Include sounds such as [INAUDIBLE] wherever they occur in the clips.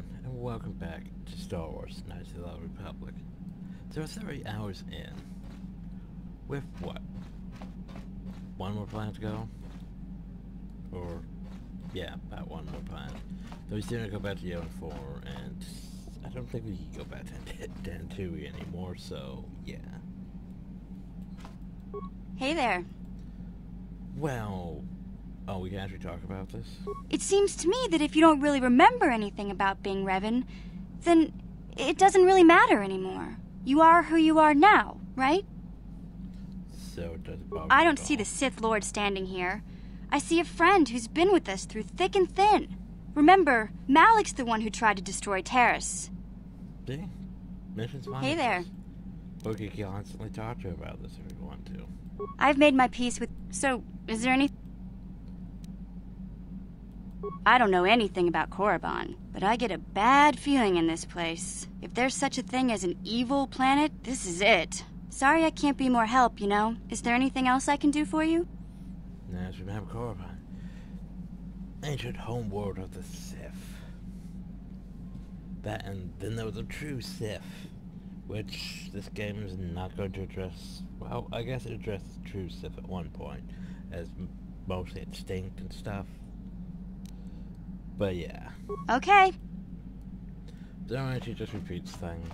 everyone, and welcome back to Star Wars Knights of the Old Republic. So we're 30 hours in, with what? One more plan to go? Or, yeah, about one more plan. So we still gonna go back to Yavin 4, and I don't think we can go back to [LAUGHS] Dantooine anymore, so yeah. Hey there. Well, oh, we can actually talk about this? It seems to me that if you don't really remember anything about being Revan, then it doesn't really matter anymore. You are who you are now, right? So it doesn't bother I don't see the Sith Lord standing here. I see a friend who's been with us through thick and thin. Remember, Malak's the one who tried to destroy Taris. See? Mission's fine. Hey there. We could constantly talk to her about this if we want to. I've made my peace with. So, is there any. I don't know anything about Korriban, but I get a bad feeling in this place. If there's such a thing as an evil planet, this is it. Sorry I can't be more help, you know? Is there anything else I can do for you? As remember Korriban, ancient homeworld of the Sith. That and then there was a true Sith, which this game is not going to address. Well, I guess it addresses true Sith at one point, as mostly extinct and stuff. But yeah, Okay. don't actually just repeats things,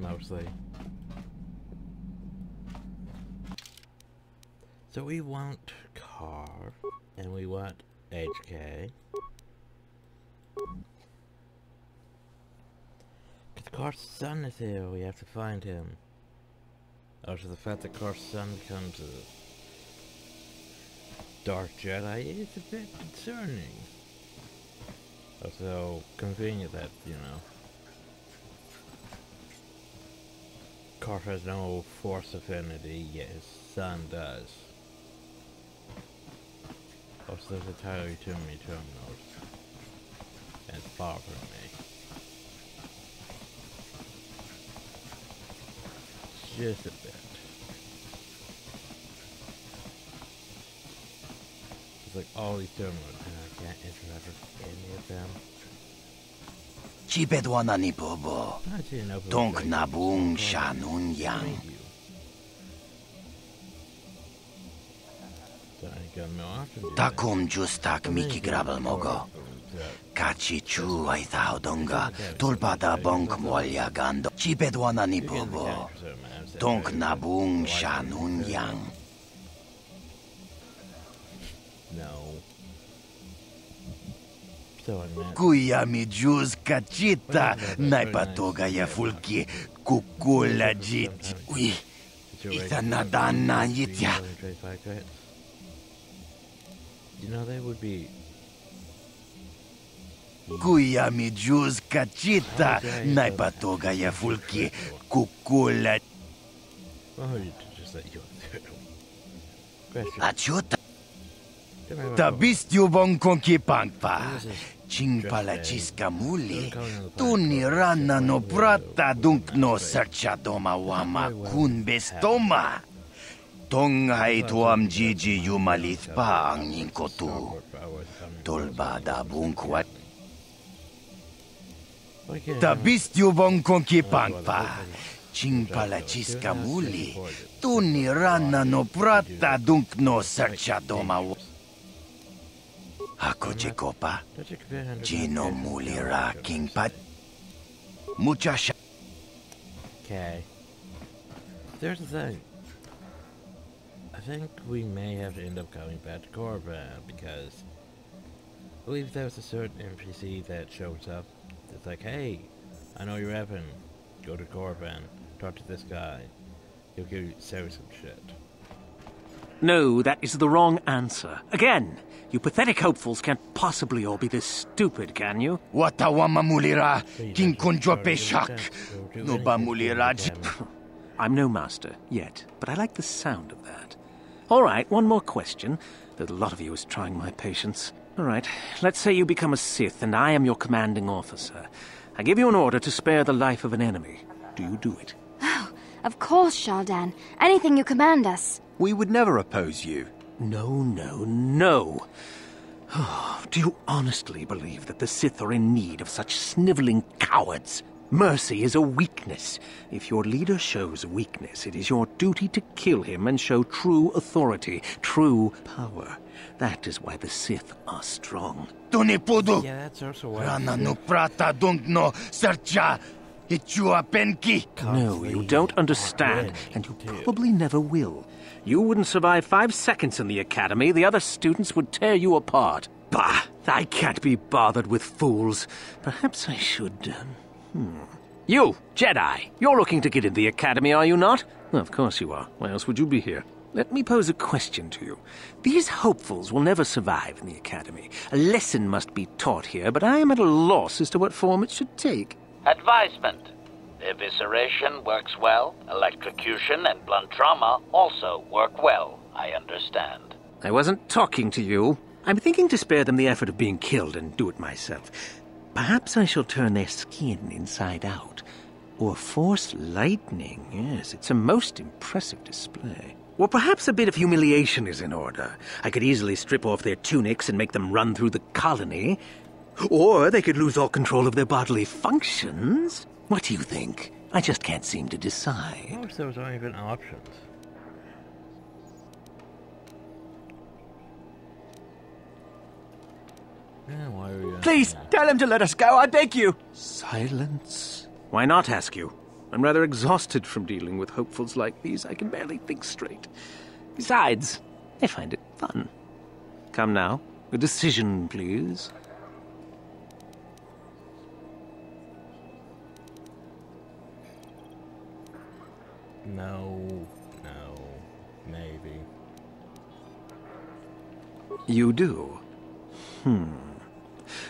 mostly. So we want Carth, and we want HK. Because Carth's son is here, we have to find him. Oh, also, the fact that Carth's son becomes a Dark Jedi is a bit concerning. Also, convenient that, you know, Carth has no force affinity, yet his son does. Also, there's entirely too many terminals. And far from me. Just a bit. It's like all these terminals, and I can't interact with any of them. Chibedwana ni bobo. I see an open Tonk place. nabung So, shanun yang. Thank you. So I got no option to do that. Takum justak miki grabel mogo. Kachi chu ay thao donga. Tulpada bonk molya gando. Chibedwana ni bobo. Tonk nabung shanun yang. No. So I meant. Kuya mi juz kachita. Naipatoga ya fulki. Kukula jit. Uy. Ita nadana yitya. You know they would be. Kuya mi juz kachita. Naipatoga ya fulki. Kukula. Well, you just let you through. Question. Achuta. Come here, Tabistyo bong konki pangpa. This is Ching just pala a- chiska muli. Don't call it on the Tu ni platform. rana no Just a- prata dunk no sercha doma wama kun bestoma. Tong hai tuam jiji yumalit pa ang ningko tu. Tolba da bungkwa. Tabistyo bong konki pangpa. Ching pala chiska muli. Tu ni rana no prata dunk no sercha doma wa. Ako chikopa. Gino muli ra king pat. Muchasha. Okay. There's the thing. I think we may have to end up going back to Korriban because I believe there was a certain NPC that shows up. It's like, hey, I know you're Revan. Go to Korriban. Talk to this guy. He'll give you some shit. No, that is the wrong answer. Again, you pathetic hopefuls can't possibly all be this stupid, can you? Watawama mulira. King kunjwa peshak. No ba mulira. [LAUGHS] I'm no master yet, but I like the sound of that. All right, one more question. Though a lot of you is trying my patience. All right, let's say you become a Sith and I am your commanding officer. I give you an order to spare the life of an enemy. Do you do it? Oh, Of course, Shaardan. Anything you command us. We would never oppose you. No, no, no. [SIGHS] Do you honestly believe that the Sith are in need of such sniveling cowards? Mercy is a weakness. If your leader shows weakness, it is your duty to kill him and show true authority, true power. That is why the Sith are strong. Tuni pudu. Yeah, that's also why. Rana no prata dung no sercha. Ichua penki. No, you don't understand, and you probably never will. You wouldn't survive five seconds in the academy. The other students would tear you apart. Bah! I can't be bothered with fools. Perhaps I should. Um, hmm. You, Jedi! You're looking to get in the academy, are you not? Of course you are. Why else would you be here? Let me pose a question to you. These hopefuls will never survive in the academy. A lesson must be taught here, but I am at a loss as to what form it should take. Advisement. Evisceration works well. Electrocution and blunt trauma also work well, I understand. I wasn't talking to you. I'm thinking to spare them the effort of being killed and do it myself. Perhaps I shall turn their skin inside out. Or force lightning. Yes, it's a most impressive display. Or perhaps a bit of humiliation is in order. I could easily strip off their tunics and make them run through the colony. Or they could lose all control of their bodily functions. What do you think? I just can't seem to decide. I wish there was only even options. Yeah, why are you? Please, tell him to let us go, I beg you. Silence. Why not ask you? I'm rather exhausted from dealing with hopefuls like these. I can barely think straight. Besides, I find it fun. Come now, a decision, please. No, no, maybe. You do? Hmm.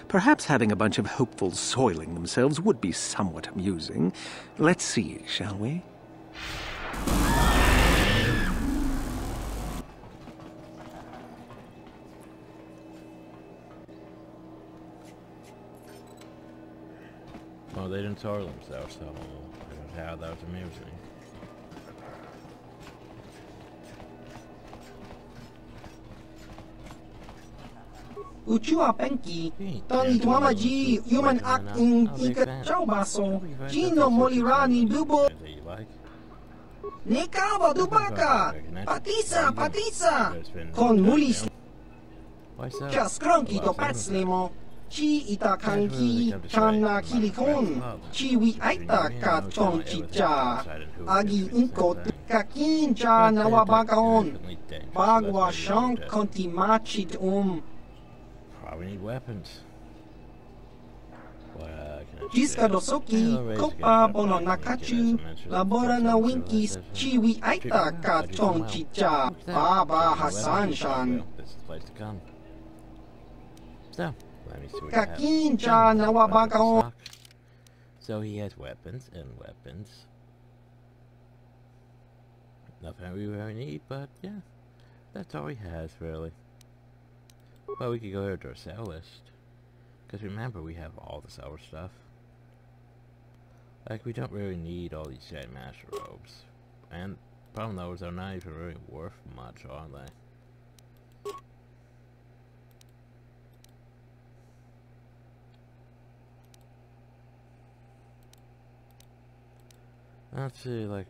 Perhaps having a bunch of hopefuls soiling themselves would be somewhat amusing. Let's see, shall we? Well, they didn't soil themselves, so I don't know how that was amusing. Uchua Penki, Tani Tuamaji, Human Act in Ikachaubaso, Gino Molirani Dubo, Is that you like? Nekava Dubaka, Patisa, Patisa, There's been- Con Mulis, Why so? Kaskronki to Well, Patslemo, Chi ita kanki chana kilikon, chi wi aita ka chon chicha, agi inko kakin cha nawabakaon, bagwa shan konti machit um, do? dosoki, Hello, raise kopa again. bono nakachu, labora na winkis, chi wi aita ka chicha, baba Hassan shan. This is the place to come. So, let me see what you. Kakin cha nawabakaon. So he has weapons and weapons. Nothing we really need, but yeah, that's all he has really. Well, we could go over to our sell list. Because remember, we have all the other stuff. Like, we don't really need all these Jedi Master robes. And problem though is they're not even really worth much, are they? See, like,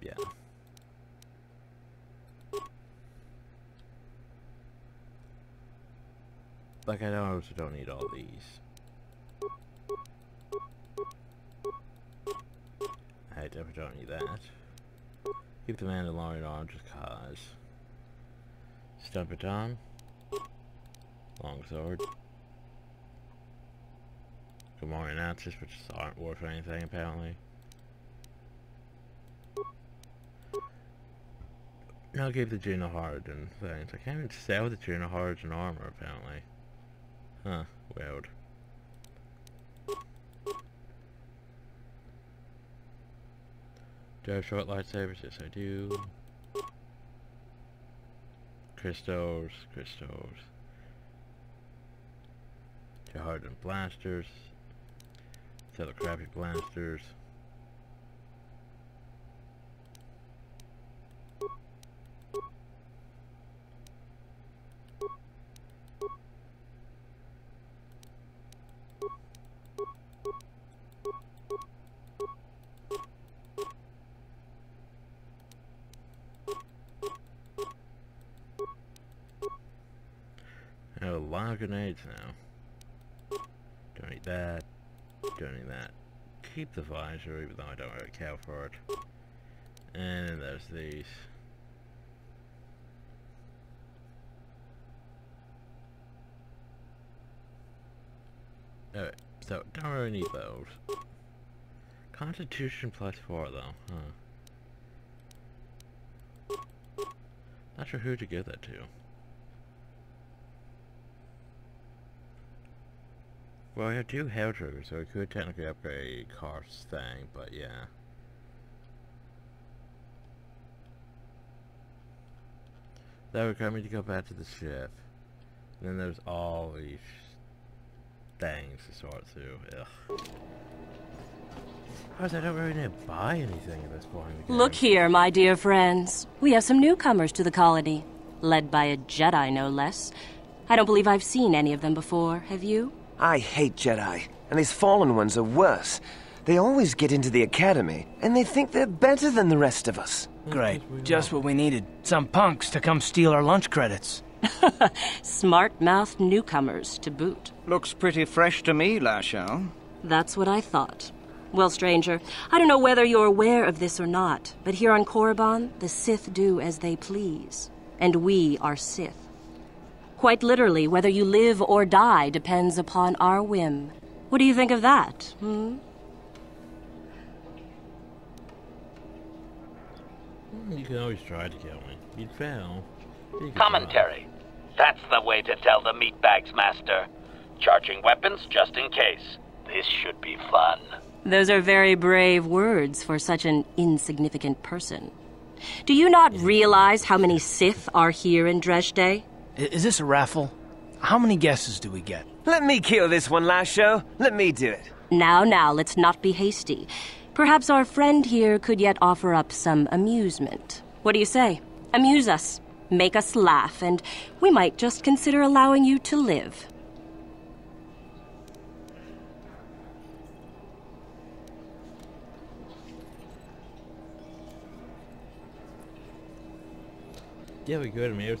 yeah. Like, I don't also don't need all these. I definitely don't need that. Keep the Mandalorian on just cause. Stun baton. Longsword. Gamorrean Axis, which aren't worth anything apparently. I'll give the Genoharadan things. I can't even sell the Genoharadan armor apparently. Huh, weird. Do I have short lightsabers? Yes, I do. Crystals, crystals. Hardened blasters. Other crappy blasters. Now. Don't need that. Don't need that. Keep the visor, even though I don't really care for it. And there's these. Alright, so don't really need those. Constitution plus four though, huh? Not sure who to give that to. Well, we have two hair triggers, so we could technically upgrade Carth's thing, but yeah. That would require me to go back to the ship. And then there's all these things to sort through. Ugh. Plus, I don't really need to buy anything at this point in the game. Look here, my dear friends. We have some newcomers to the colony. Led by a Jedi, no less. I don't believe I've seen any of them before, have you? I hate Jedi, and these fallen ones are worse. They always get into the academy, and they think they're better than the rest of us. Great. Just what we needed. Some punks to come steal our lunch credits. [LAUGHS] Smart-mouthed newcomers, to boot. Looks pretty fresh to me, Lashowe. That's what I thought. Well, stranger, I don't know whether you're aware of this or not, but here on Korriban, the Sith do as they please. And we are Sith. Quite literally, whether you live or die depends upon our whim. What do you think of that, hmm? You can always try to kill me. You'd fail. You can Commentary. That's the way to tell the meatbags, Master. Charging weapons just in case. This should be fun. Those are very brave words for such an insignificant person. Do you not realize how many Sith are here in Dreshdae? I- Is this a raffle? How many guesses do we get? Let me kill this one, Lashowe. Let me do it. Now, now, let's not be hasty. Perhaps our friend here could yet offer up some amusement. What do you say? Amuse us, make us laugh, and we might just consider allowing you to live. Yeah, we could amuse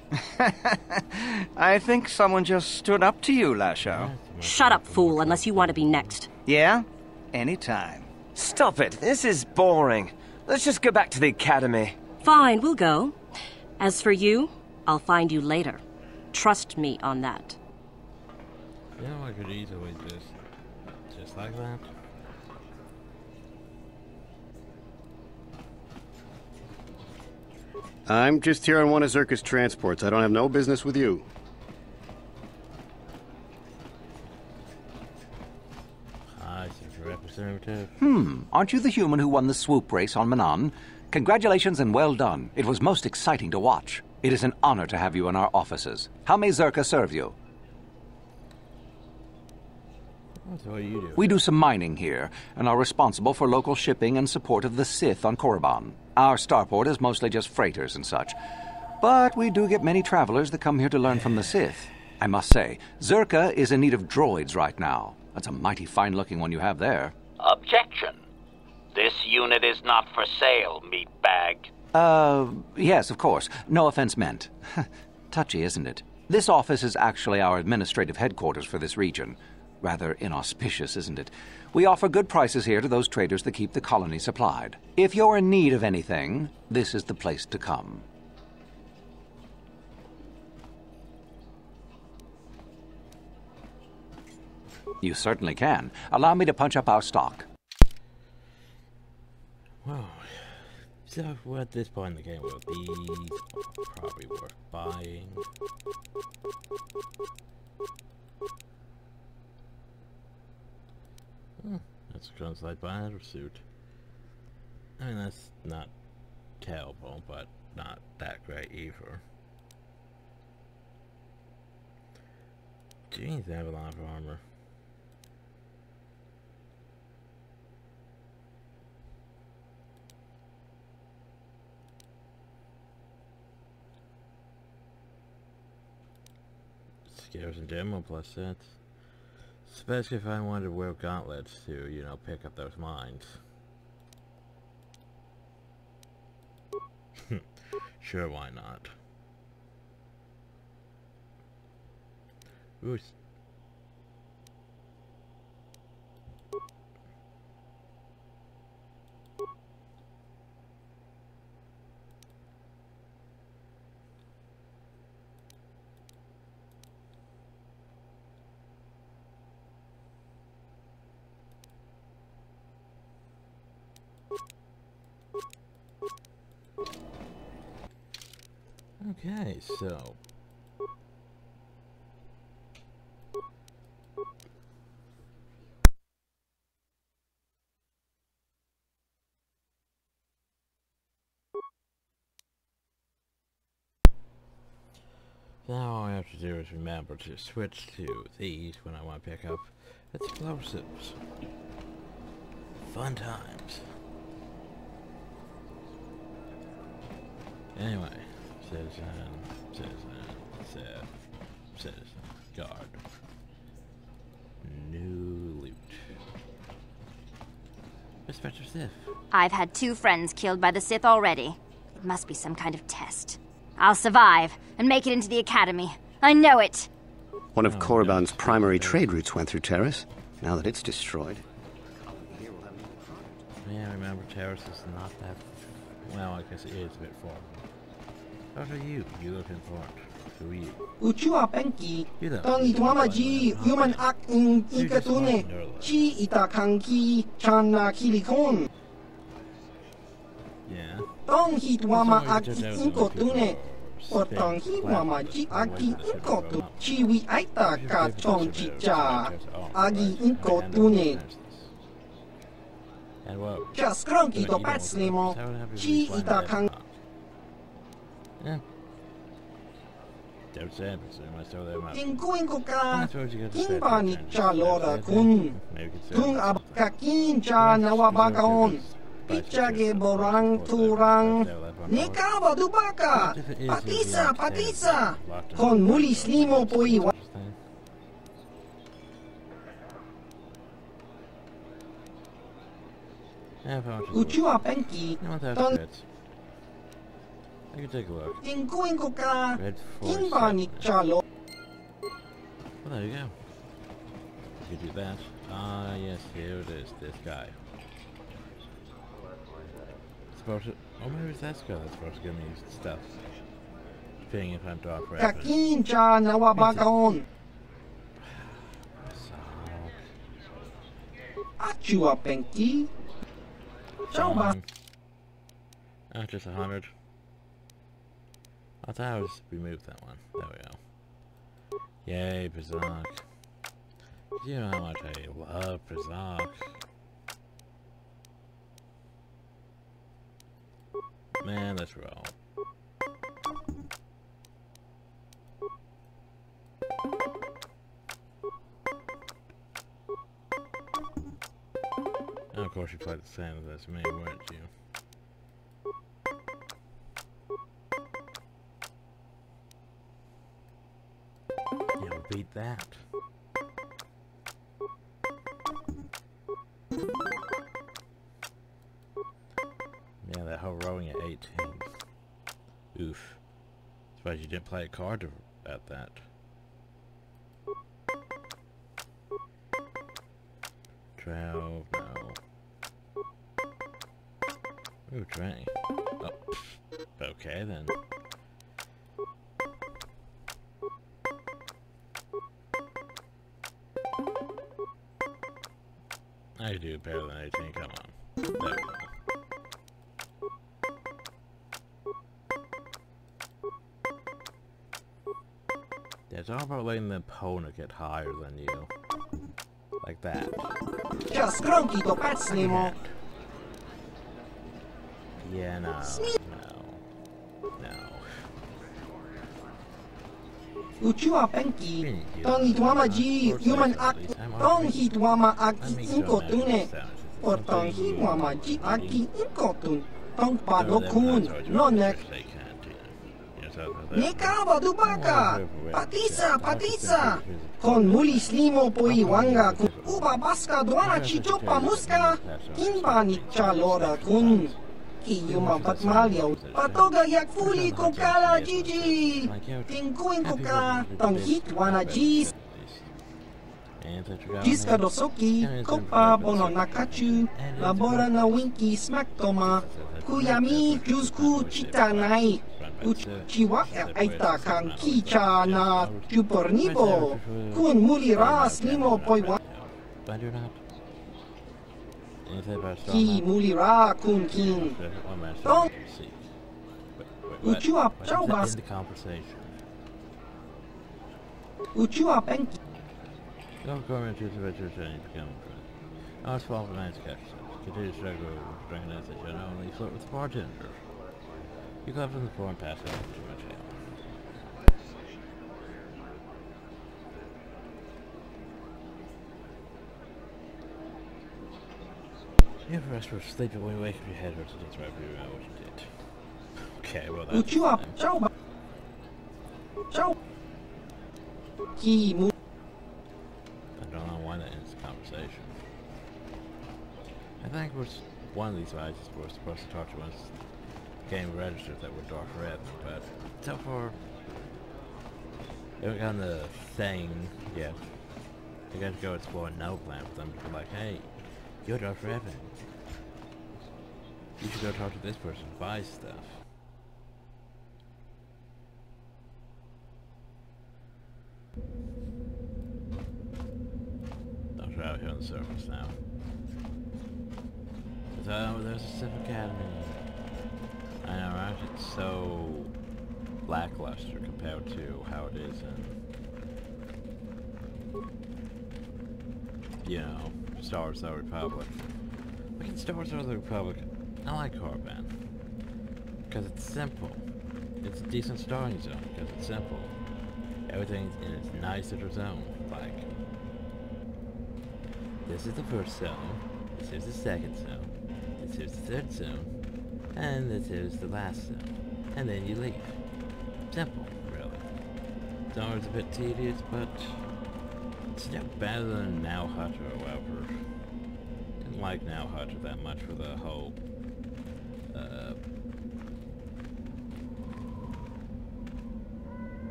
[LAUGHS] I think someone just stood up to you, Lashowe. Shut up, fool, unless you want to be next. Yeah? Anytime. Stop it. This is boring. Let's just go back to the academy. Fine, we'll go. As for you, I'll find you later. Trust me on that. You know, I could easily just, just like that. I'm just here on one of Czerka's transports. I don't have no business with you. I see your representative. Hmm, aren't you the human who won the swoop race on Manaan? Congratulations and well done. It was most exciting to watch. It is an honor to have you in our offices. How may Czerka serve you? That's what you do. We do some mining here and are responsible for local shipping and support of the Sith on Korriban. Our starport is mostly just freighters and such. But we do get many travelers that come here to learn from the Sith. I must say, Czerka is in need of droids right now. That's a mighty fine looking one you have there. Objection. This unit is not for sale, meatbag. Uh, yes, of course. No offense meant. [LAUGHS] Touchy, isn't it? This office is actually our administrative headquarters for this region. Rather inauspicious, isn't it? We offer good prices here to those traders that keep the colony supplied. If you're in need of anything, this is the place to come. You certainly can. Allow me to punch up our stock. Wow. So we're at this point in the game where these are probably worth buying. Hmm, that's translated by suit. I mean, that's not terrible, but not that great either. Jeez, they have a lot of armor. Scares and demo plus sets. Especially if I wanted to wear gauntlets to, you know, pick up those mines. [LAUGHS] sure, why not? Ooh, Okay, so... Now all I have to do is remember to switch to these when I want to pick up explosives. Fun times. Anyway citizen, citizen, citizen, citizen, guard. New loot. Inspector Sith. I've had two friends killed by the Sith already. It must be some kind of test. I'll survive and make it into the Academy. I know it. One of oh, Korriban's primary trade routes went through Taris. Now that it's destroyed. Yeah, remember Taris is not that... Well, I guess it is a bit far. What are you? You look important. Who are you? Uchua penki, tang itwama ji human ak in ikatune, chi itakanki chana kilikon. Yeah. Tong hitwama ak inkotune, o tong hitwama ji aki inkotu, chi wi aita ka chong chicha, agi inkotune. And what? Just cronky to patslimo, chi itakanki. Yeah. Don't say it, so I still there, man. Inkuin ko ka, kimba ni chalora kun, kung abkakin cha nawabakaon, pichage borang turang, nikawa dubaka, patisa, patisa, kon mulis limo po iwa. Uchua penki, ton... I can take a look. Ka. Red Kimbani. Well, there you go. You can do that. Ah, yes, here it is. This guy. supposed to... Oh, maybe it's that guy that's supposed to give me stuff. Depending if I'm dark red. Kakin cha nawabakaon. Achua penki. Chauba. Ah, just a hundred. I thought I was removed that one. There we go. Yay, Pazaak. You know how much I love Pazaak. Man, let's roll. And of course you played the same as me, weren't you? That. Yeah, that whole rowing at 18. Oof. Suppose you didn't play a card at that. It's all about letting the opponent get higher than you. Like that. Just grunky to pacnimo. Yeah, no. No. No. Uchua penki, tong itwama ji human act, tong hitwama aki inkotune, or tong hitwama ji aki inkotun, tong padokun, nonek. Nekava dubaka! Patisa, patisa! Kon mulis limo poi wanga kun uba baska duana chichopa muska, inba ni chalora kun. Kiyuma patmalyaw, patoga yak fuli ko kala jiji! Tingkuin ko ka, tong hit wana jis. Jis ka dosoki, kopa bono nakachu, labora na winki smack toma, kuyami jusku chitanai, uchiwa aita kang kicha na chupornibo, kun muli ras limo poi wa. Ki muli ra kun kin. Tong. Uchua chaubas. Uchua penki. Don't go into the vegetarian become a. Oh, it's fall for night's catch. Continue to struggle with should only flirt with the bartender. You go up from the floor and pass out to my jail. You have rest for sleeping when you wake up your head hurts, it's right for you know what you did. Okay, well that's... Uchua chauba. Chau. Ki mu. I don't know why that ends the conversation. I think we're, s- one of these guys is we're supposed to talk to the game registers that we're Dark Red, but so far, gotten the thing yet. We got to go explore no plan for them to be like, hey, you're Dark Red. You should go talk to this person, buy stuff. Try out here on the surface Star Wars The Republic. Like in Star Wars The Republic, I like Korriban. Because it's simple. It's a decent starting zone because it's simple. Everything is nice little zone. Like, this is the first zone, this is the second zone, this is the third zone, and this is the last zone. And then you leave. Simple, really. It's always a bit tedious, but it's still better than Nal Hutta or whatever. Didn't like Nal Hutta that much for the whole uh,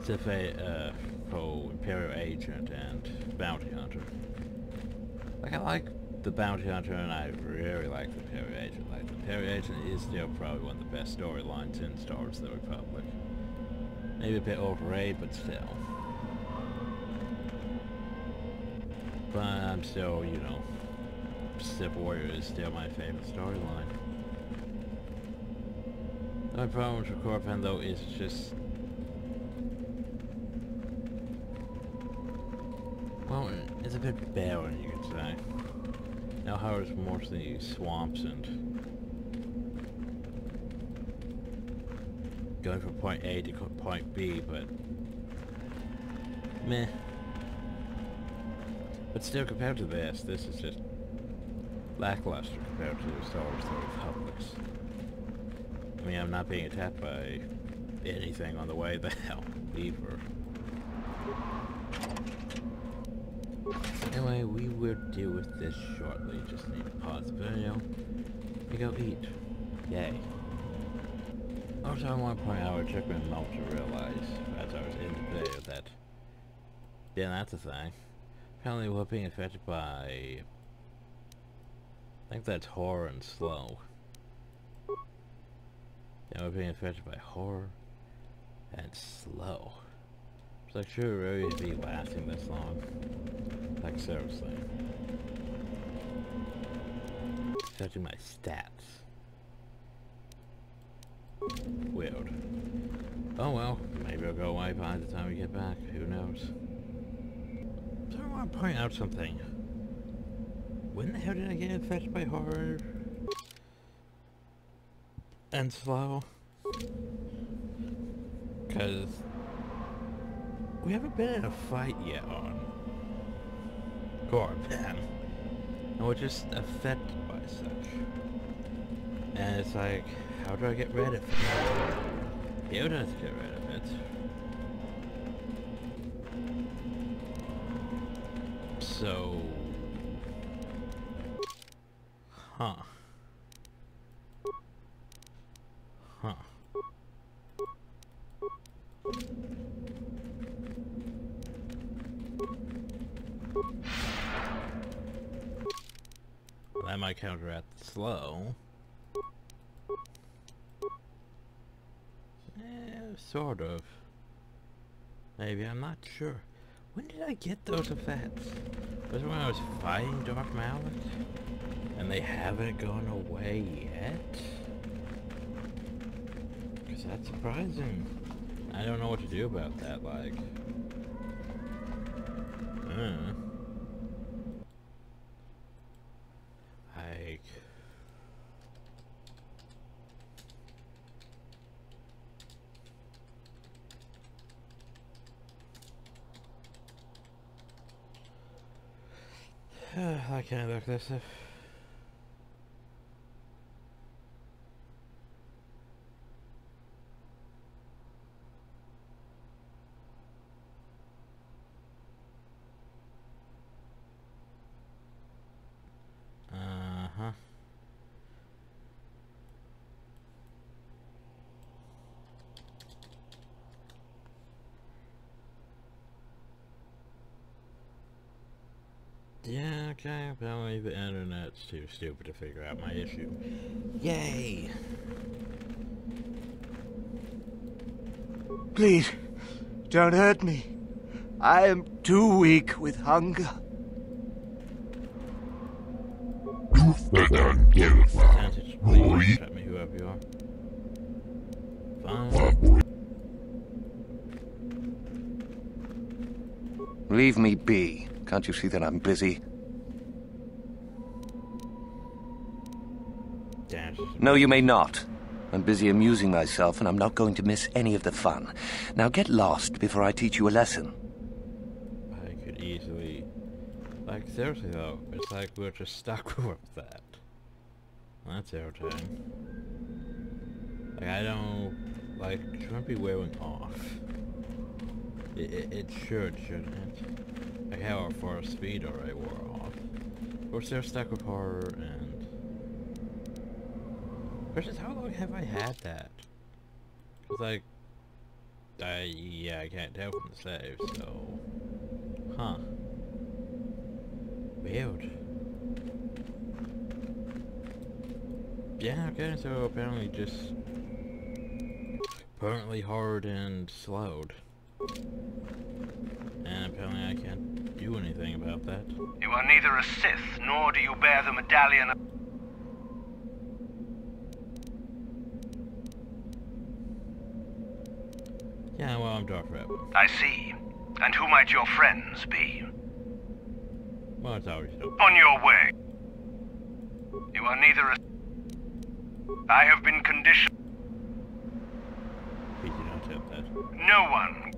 Cephei, uh, whole Imperial Agent and Bounty Hunter. Like, I like the Bounty Hunter and I really like the Imperial Agent. Like, the Imperial Agent is still probably one of the best storylines in Star Wars The Republic. Maybe a bit overrated, but still. But I'm still, you know, Sith Warrior is still my favorite storyline. My problem with Korriban though is just Well, it's a bit barren, you could say. Nal Hutta's mostly swamps and going from point A to point B, but meh. But still, compared to this, this is just lackluster compared to the Star Wars: The Republics. I mean, I'm not being attacked by anything on the way there, [LAUGHS] either. Anyway, we will deal with this shortly. Just need to pause the video and go eat. Yay. Also, I want to point out, it took me a moment to realize, as I was in the video, that, yeah, that's a thing. Apparently we're being affected by, I think that's horror and slow. Yeah, we're being affected by horror and slow. It's like, it really be lasting this long? Like, seriously. Affecting my stats. Weird. Oh well, maybe it'll go away by the time we get back. Who knows? Want to point out something. When the hell did I get infected by horror? And slow? Because we haven't been in a fight yet on Korriban. And we're just affected by such. And it's like, how do I get rid of it? You don't get rid of it. So... Huh. Huh. That might counteract slow. Eh, sort of. Maybe, I'm not sure. When did I get those effects? Was it when I was fighting Dark Mallet? And they haven't gone away yet? Because that's surprising. I don't know what to do about that, like... Uh. Like... I can't look this if... Uh-huh. Yeah, okay, apparently the internet's too stupid to figure out my issue. Yay! Please, don't hurt me. I am too weak with hunger. Advantage, please, shut me whoever you are. Fine. Leave me be. Can't you see that I'm busy? No, you may not. I'm busy amusing myself, and I'm not going to miss any of the fun. Now get lost before I teach you a lesson. I could easily... Like, seriously though, it's like we're just stuck [LAUGHS] with that. That's irritating. Like, I don't... Like, shouldn't be wearing off. It, it, it should, shouldn't it? Like how our Force speed already wore off. We're still stuck with horror and... Question is, how long have I had that? Cause like... I, yeah, I can't tell from the save, so... Huh. Weird. Yeah, okay, so apparently just... apparently hard and slowed. And apparently I can't do anything about that. You are neither a Sith, nor do you bear the medallion of... I'm Dark Rabbit. I see. And who might your friends be? Well, it's always so. On your way. You are neither a... I have been conditioned... Please do not tell that. No one.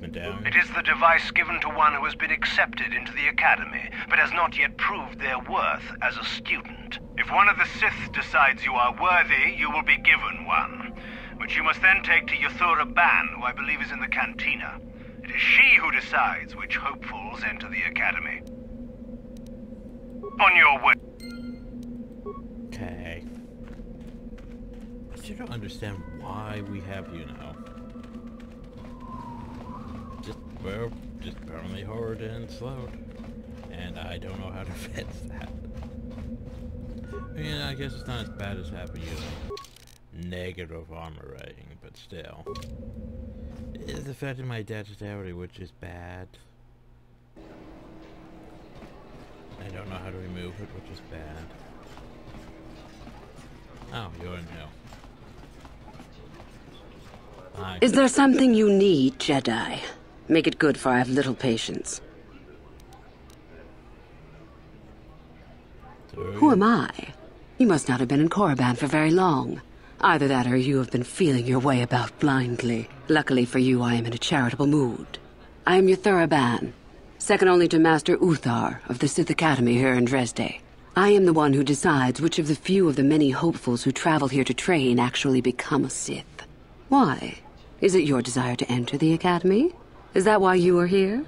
Medallion? It is the device given to one who has been accepted into the Academy, but has not yet proved their worth as a student. If one of the Sith decides you are worthy, you will be given one, which you must then take to Yuthura Ban, who I believe is in the cantina. It is she who decides which hopefuls enter the Academy. On your way. Okay. I still don't understand why we have you now. Just, well, just permanently hard and slowed. And I don't know how to [LAUGHS] fix that. I mean, I guess it's not as bad as having you negative armor rating, but still. It is affecting my dexterity, which is bad. I don't know how to remove it, which is bad. Oh, you're in hell. I Is there something you need, Jedi? Make it good, for I have little patience. Who am I? You must not have been in Korriban for very long. Either that or you have been feeling your way about blindly. Luckily for you, I am in a charitable mood. I am Yuthura Ban, second only to Master Uthar of the Sith Academy here in Dreshdae. I am the one who decides which of the few of the many hopefuls who travel here to train actually become a Sith. Why? Is it your desire to enter the Academy? Is that why you are here?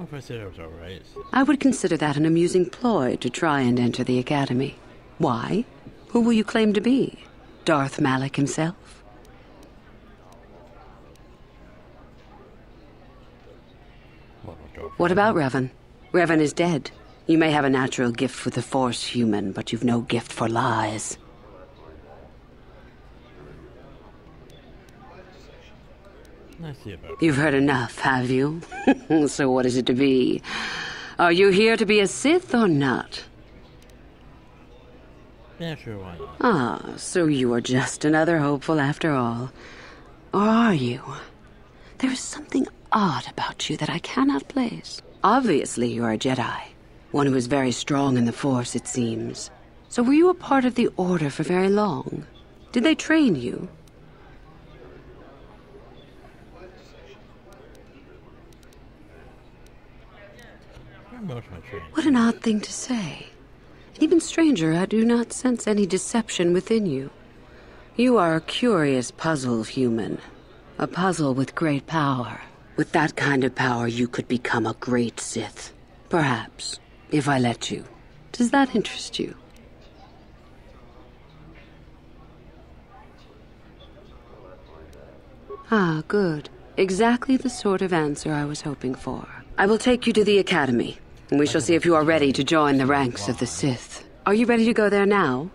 I said it was alright. I would consider that an amusing ploy to try and enter the Academy. Why? Who will you claim to be? Darth Malak himself? What about Revan? Revan is dead. You may have a natural gift with the Force, human, but you've no gift for lies. I see about You've heard enough, have you? [LAUGHS] so what is it to be? Are you here to be a Sith or not? Yeah, sure, why not? Ah, so you are just another hopeful after all. Or are you? There is something odd about you that I cannot place. Obviously, you are a Jedi. One who is very strong in the Force, it seems. So were you a part of the Order for very long? Did they train you? Most of my training. What an odd thing to say. And even stranger, I do not sense any deception within you. You are a curious puzzle, human. A puzzle with great power. With that kind of power, you could become a great Sith. Perhaps, if I let you. Does that interest you? Ah, good. Exactly the sort of answer I was hoping for. I will take you to the Academy, we shall see if you are ready to join the ranks of the Sith. Are you ready to go there now?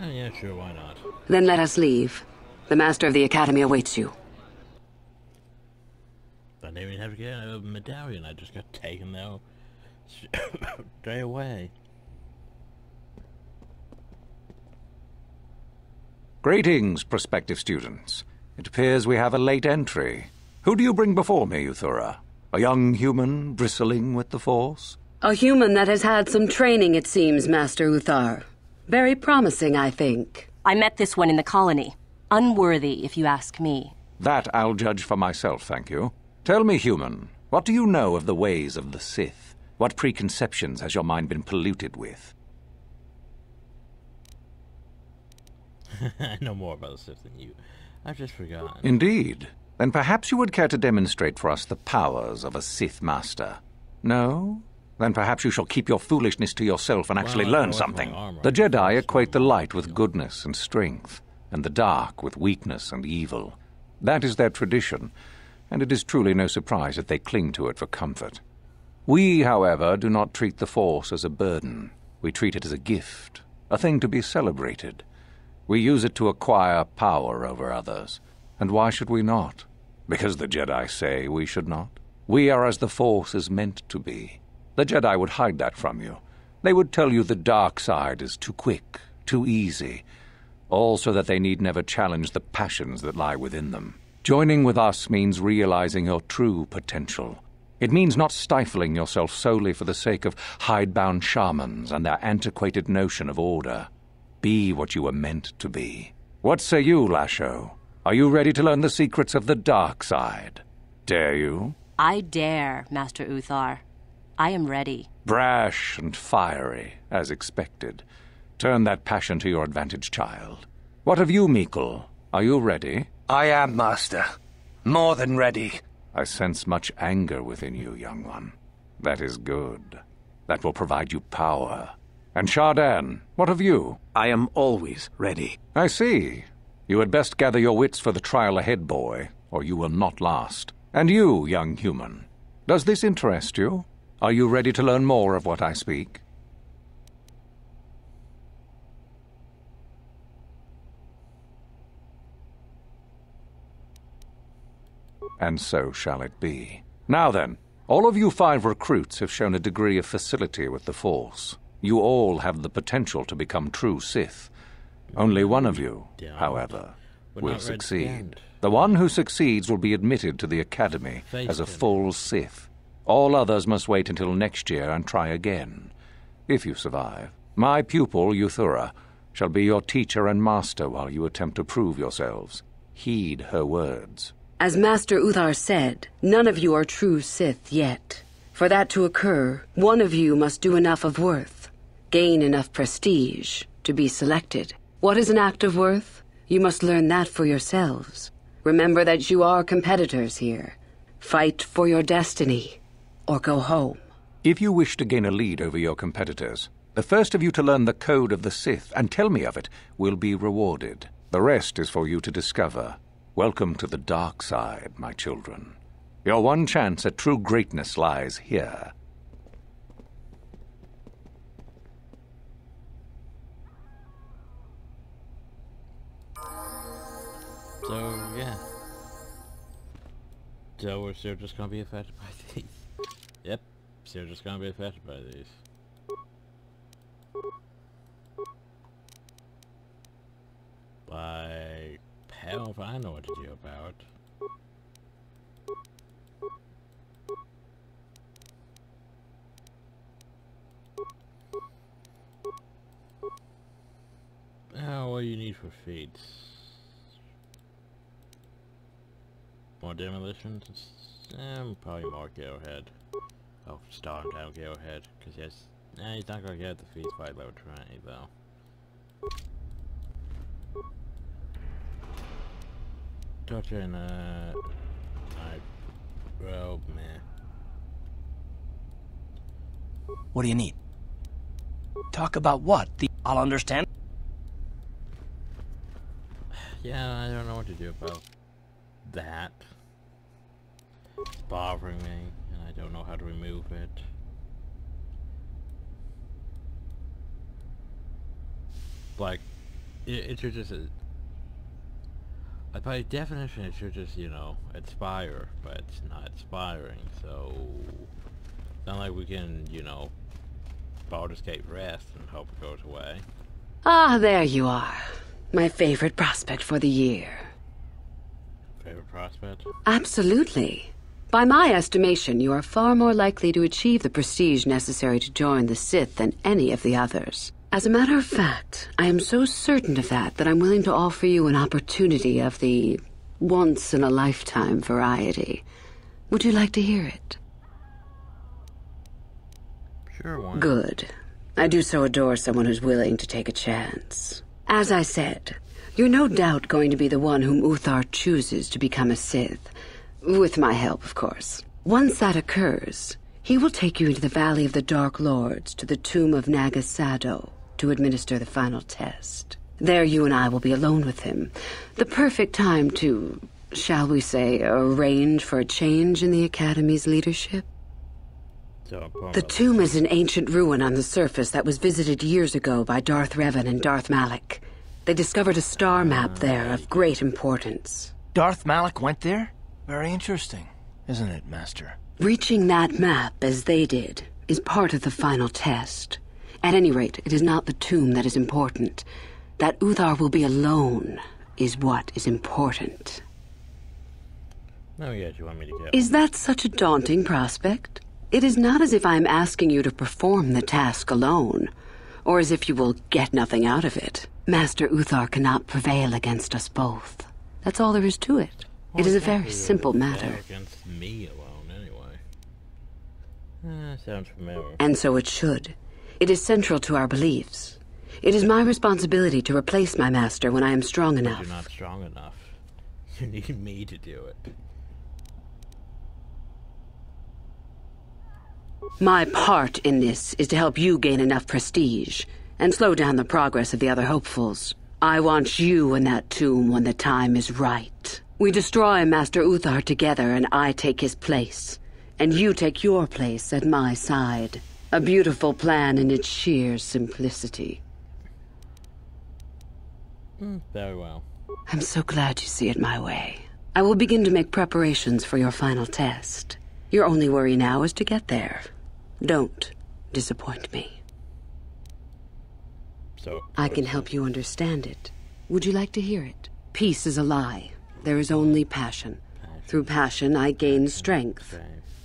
Oh, yeah, sure, why not? Then let us leave. The Master of the Academy awaits you. I didn't even have to get a medallion. I just got taken there [COUGHS] straight away. Greetings, prospective students. It appears we have a late entry. Who do you bring before me, Yuthura? A young human bristling with the Force? A human that has had some training, it seems, Master Uthar. Very promising, I think. I met this one in the colony. Unworthy, if you ask me. That I'll judge for myself, thank you. Tell me, human, what do you know of the ways of the Sith? What preconceptions has your mind been polluted with? [LAUGHS] I know more about the Sith than you. I've just forgotten. Indeed. Then perhaps you would care to demonstrate for us the powers of a Sith Master. No? Then perhaps you shall keep your foolishness to yourself and actually Well, learn know with my something. The Jedi equate the light with goodness and strength, and the dark with weakness and evil. That is their tradition, and it is truly no surprise that they cling to it for comfort. We, however, do not treat the Force as a burden. We treat it as a gift, a thing to be celebrated. We use it to acquire power over others. And why should we not? Because the Jedi say we should not. We are as the Force is meant to be. The Jedi would hide that from you. They would tell you the dark side is too quick, too easy, all so that they need never challenge the passions that lie within them. Joining with us means realizing your true potential. It means not stifling yourself solely for the sake of hidebound shamans and their antiquated notion of order. Be what you were meant to be. What say you, Lashowe? Are you ready to learn the secrets of the dark side? Dare you? I dare, Master Uthar. I am ready. Brash and fiery, as expected. Turn that passion to your advantage, child. What of you, Mekel? Are you ready? I am, Master. More than ready. I sense much anger within you, young one. That is good. That will provide you power. And Shaardan, what of you? I am always ready. I see. You had best gather your wits for the trial ahead, boy, or you will not last. And you, young human, does this interest you? Are you ready to learn more of what I speak? And so shall it be. Now then, all of you five recruits have shown a degree of facility with the Force. You all have the potential to become true Sith. Only one of you, however, will not ready to succeed. The one who succeeds will be admitted to the Academy as a full Sith. All others must wait until next year and try again. If you survive, my pupil, Yuthura, shall be your teacher and master while you attempt to prove yourselves. Heed her words. As Master Uthar said, none of you are true Sith yet. For that to occur, one of you must do enough of worth, gain enough prestige, to be selected. What is an act of worth? You must learn that for yourselves. Remember that you are competitors here. Fight for your destiny, or go home. If you wish to gain a lead over your competitors, the first of you to learn the code of the Sith and tell me of it will be rewarded. The rest is for you to discover. Welcome to the dark side, my children. Your one chance at true greatness lies here. So, yeah. So we're still just gonna be affected by [LAUGHS] these. Yep, still just gonna be affected by these. Like, hell if I know what to do about. Oh, what do you need for feats? More demolitions? Um, probably more Arrowhead. Oh, Star down Arrowhead. Because yes, nah, he's not gonna get the feats by level 20 though. Torture and uh, I, well, man. What do you need? Talk about what? The I'll understand. [SIGHS] Yeah, I don't know what to do about that. Bothering me, and I don't know how to remove it. Like, it, it should just... Uh, by definition, it should just, you know, expire, but it's not expiring, so... It's not like we can, you know, Baldur's Gate rest and hope it goes away. Ah, there you are. My favorite prospect for the year. Prospect? Absolutely. By my estimation, you are far more likely to achieve the prestige necessary to join the Sith than any of the others. As a matter of fact, I am so certain of that that I'm willing to offer you an opportunity of the once in a lifetime variety. Would you like to hear it? Sure, why? Good. I do so adore someone who's willing to take a chance. As I said, you're no doubt going to be the one whom Uthar chooses to become a Sith. With my help, of course. Once that occurs, he will take you into the Valley of the Dark Lords to the tomb of Naga Sadow to administer the final test. There you and I will be alone with him. The perfect time to, shall we say, arrange for a change in the Academy's leadership. The tomb is an ancient ruin on the surface that was visited years ago by Darth Revan and Darth Malak. They discovered a star map there of great importance. Darth Malak went there? Very interesting, isn't it, Master? Reaching that map, as they did, is part of the final test. At any rate, it is not the tomb that is important. That Uthar will be alone is what is important. No, yeah, you want me to get Is that such a daunting prospect? It is not as if I am asking you to perform the task alone, or as if you will get nothing out of it. Master Uthar cannot prevail against us both. That's all there is to it. Well, it is a very simple matter. Against me alone, anyway. Eh, sounds familiar. And so it should. It is central to our beliefs. It is my responsibility to replace my master when I am strong enough. You're not strong enough. You need me to do it. My part in this is to help you gain enough prestige and slow down the progress of the other hopefuls. I want you in that tomb when the time is right. We destroy Master Uthar together and I take his place. And you take your place at my side. A beautiful plan in its sheer simplicity. Mm, very well. I'm so glad you see it my way. I will begin to make preparations for your final test. Your only worry now is to get there. Don't disappoint me. So I can help you understand it. Would you like to hear it? Peace is a lie. There is only passion. Through passion, I gain strength.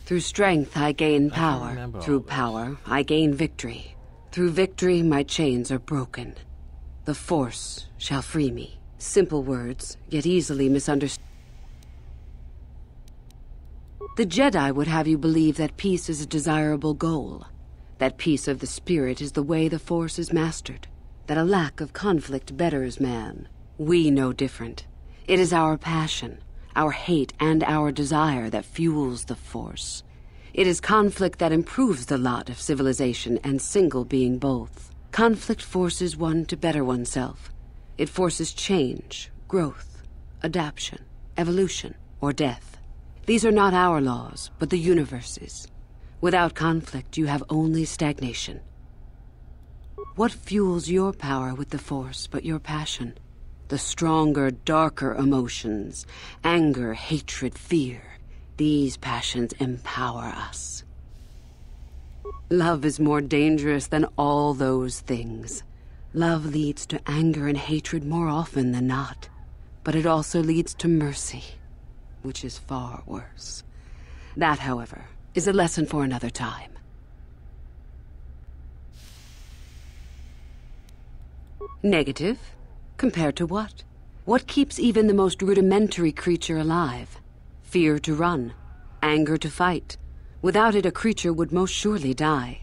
Through strength, I gain power. Through power, I gain victory. Through victory, my chains are broken. The Force shall free me. Simple words, yet easily misunderstood. The Jedi would have you believe that peace is a desirable goal. That peace of the spirit is the way the Force is mastered. That a lack of conflict betters man. We know different. It is our passion, our hate, and our desire that fuels the Force. It is conflict that improves the lot of civilization and single being both. Conflict forces one to better oneself. It forces change, growth, adaptation, evolution, or death. These are not our laws, but the universe's. Without conflict, you have only stagnation. What fuels your power with the Force but your passion? The stronger, darker emotions anger, hatred, fear. These passions empower us. Love is more dangerous than all those things. Love leads to anger and hatred more often than not, but it also leads to mercy, which is far worse. That, however, is a lesson for another time. Negative? Compared to what? What keeps even the most rudimentary creature alive? Fear to run, anger to fight. Without it, a creature would most surely die.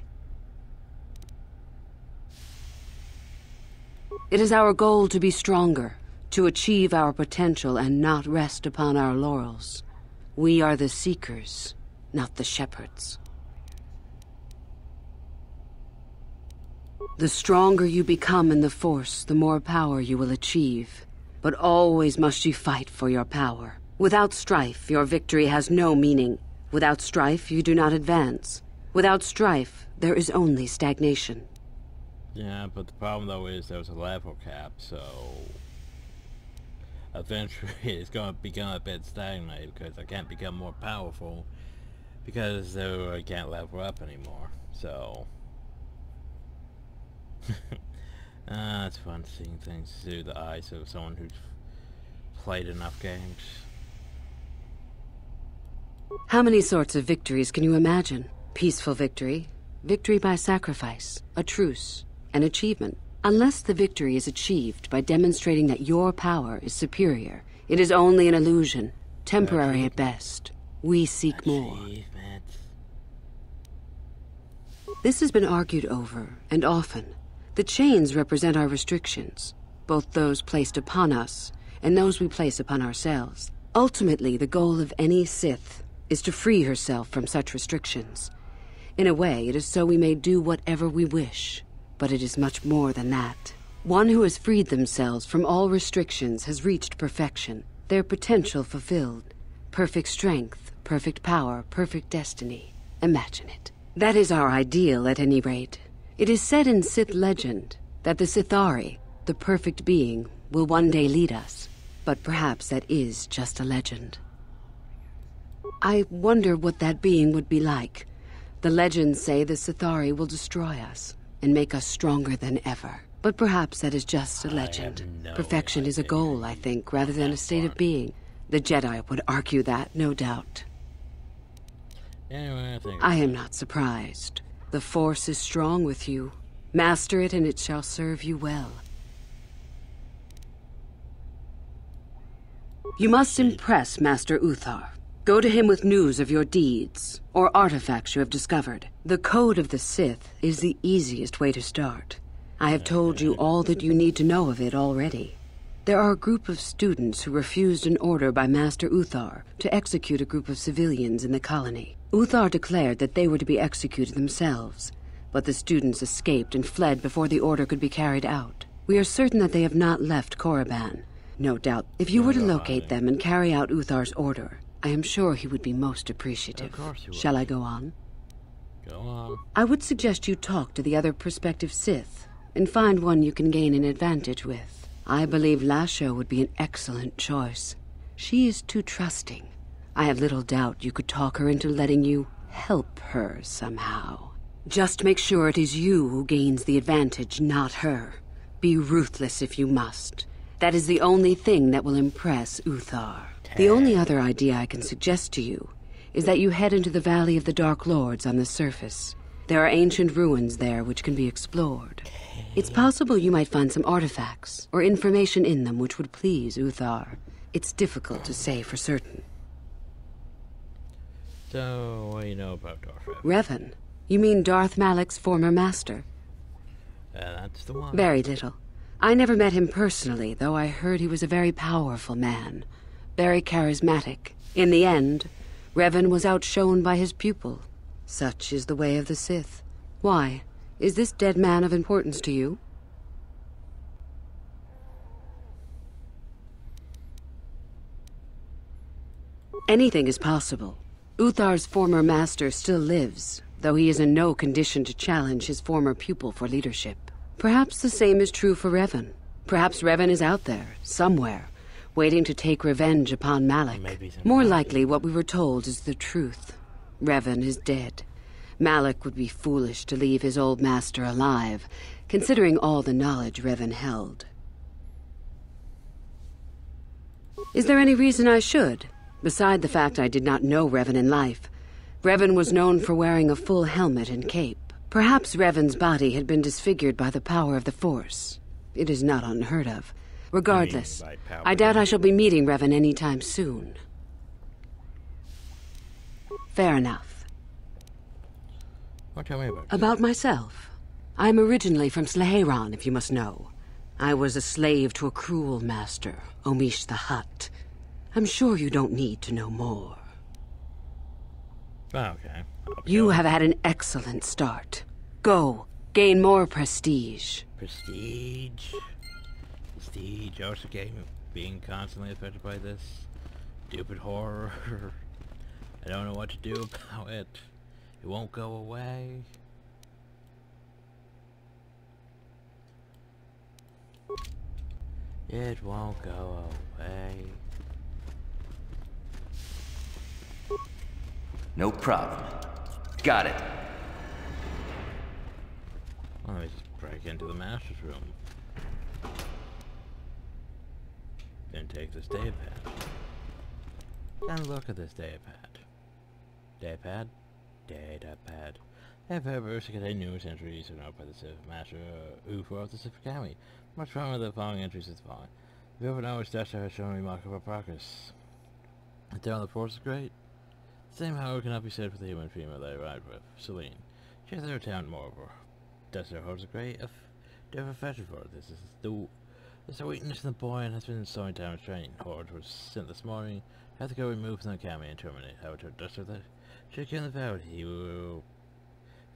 It is our goal to be stronger, to achieve our potential and not rest upon our laurels. We are the seekers, not the shepherds. The stronger you become in the Force, the more power you will achieve. But always must you fight for your power. Without strife, your victory has no meaning. Without strife, you do not advance. Without strife, there is only stagnation. Yeah, but the problem though is there's a level cap, so eventually [LAUGHS] it's going to become a bit stagnated because I can't become more powerful because [LAUGHS] I can't level up anymore. So uh, [LAUGHS] it's fun seeing things through the eyes of someone who's played enough games. How many sorts of victories can you imagine? Peaceful victory, victory by sacrifice, a truce, an achievement. Unless the victory is achieved by demonstrating that your power is superior, it is only an illusion, temporary at best. We seek more. This has been argued over, and often. The chains represent our restrictions, both those placed upon us and those we place upon ourselves. Ultimately, the goal of any Sith is to free herself from such restrictions. In a way, it is so we may do whatever we wish, but it is much more than that. One who has freed themselves from all restrictions has reached perfection, their potential fulfilled. Perfect strength, perfect power, perfect destiny. Imagine it. That is our ideal, at any rate. It is said in Sith legend that the Sith'ari, the perfect being, will one day lead us. But perhaps that is just a legend. I wonder what that being would be like. The legends say the Sith'ari will destroy us and make us stronger than ever. But perhaps that is just a legend. No Perfection idea. is a goal, I think, rather than a state of being. The Jedi would argue that, no doubt. Anyway, I, I am not surprised. The Force is strong with you. Master it and it shall serve you well. You must impress Master Uthar. Go to him with news of your deeds, or artifacts you have discovered. The Code of the Sith is the easiest way to start. I have told you all that you need to know of it already. There are a group of students who refused an order by Master Uthar to execute a group of civilians in the colony. Uthar declared that they were to be executed themselves, but the students escaped and fled before the order could be carried out. We are certain that they have not left Korriban. No doubt, if you were to locate them and carry out Uthar's order, I am sure he would be most appreciative. of course Shall I go on? Go on. I would suggest you talk to the other prospective Sith and find one you can gain an advantage with. I believe Lashowe would be an excellent choice. She is too trusting. I have little doubt you could talk her into letting you help her somehow. Just make sure it is you who gains the advantage, not her. Be ruthless if you must. That is the only thing that will impress Uthar. The only other idea I can suggest to you is that you head into the Valley of the Dark Lords on the surface. There are ancient ruins there which can be explored. It's possible you might find some artifacts or information in them which would please Uthar. It's difficult to say for certain. So, what do you know about Darth Revan? Revan? You mean Darth Malak's former master? Uh, that's the one. Very little. I never met him personally, though I heard he was a very powerful man. Very charismatic. In the end, Revan was outshone by his pupil. Such is the way of the Sith. Why? Is this dead man of importance to you? Anything is possible. Uthar's former master still lives, though he is in no condition to challenge his former pupil for leadership. Perhaps the same is true for Revan. Perhaps Revan is out there, somewhere, waiting to take revenge upon Malak. More likely, what we were told is the truth. Revan is dead. Malak would be foolish to leave his old master alive, considering all the knowledge Revan held. Is there any reason I should? Beside the fact I did not know Revan in life, Revan was known for wearing a full helmet and cape. Perhaps Revan's body had been disfigured by the power of the Force. It is not unheard of. Regardless, I doubt I shall be meeting Revan any time soon. Fair enough. What tell me about About myself. I am originally from Sleheyron, if you must know. I was a slave to a cruel master, Omeesh the Hutt. I'm sure you don't need to know more. Oh, okay. You have had an excellent start. Go, gain more prestige. Prestige. Prestige. Also game being constantly affected by this stupid horror. [LAUGHS] I don't know what to do about it. It won't go away. It won't go away. No problem. Got it. Well, let me just break into the master's room. Then take this data pad. And look at this data pad. Data pad? Data pad. Data pad verse contain numerous entries are out by the Sith Master uh, who throughout the Sith Academy. Much than the following entries is following. The overknowledge Dasher has shown remarkable progress. The down the force is great. Same however cannot be said for the human female they arrived with, Celine. She has their talent moreover. Desert holds a great of different affection for her. This is the there's a weakness in the boy and has been sowing time training. Horde was sent this morning, had to go remove from the academy and terminate. However, Desert that should kill the vowed he will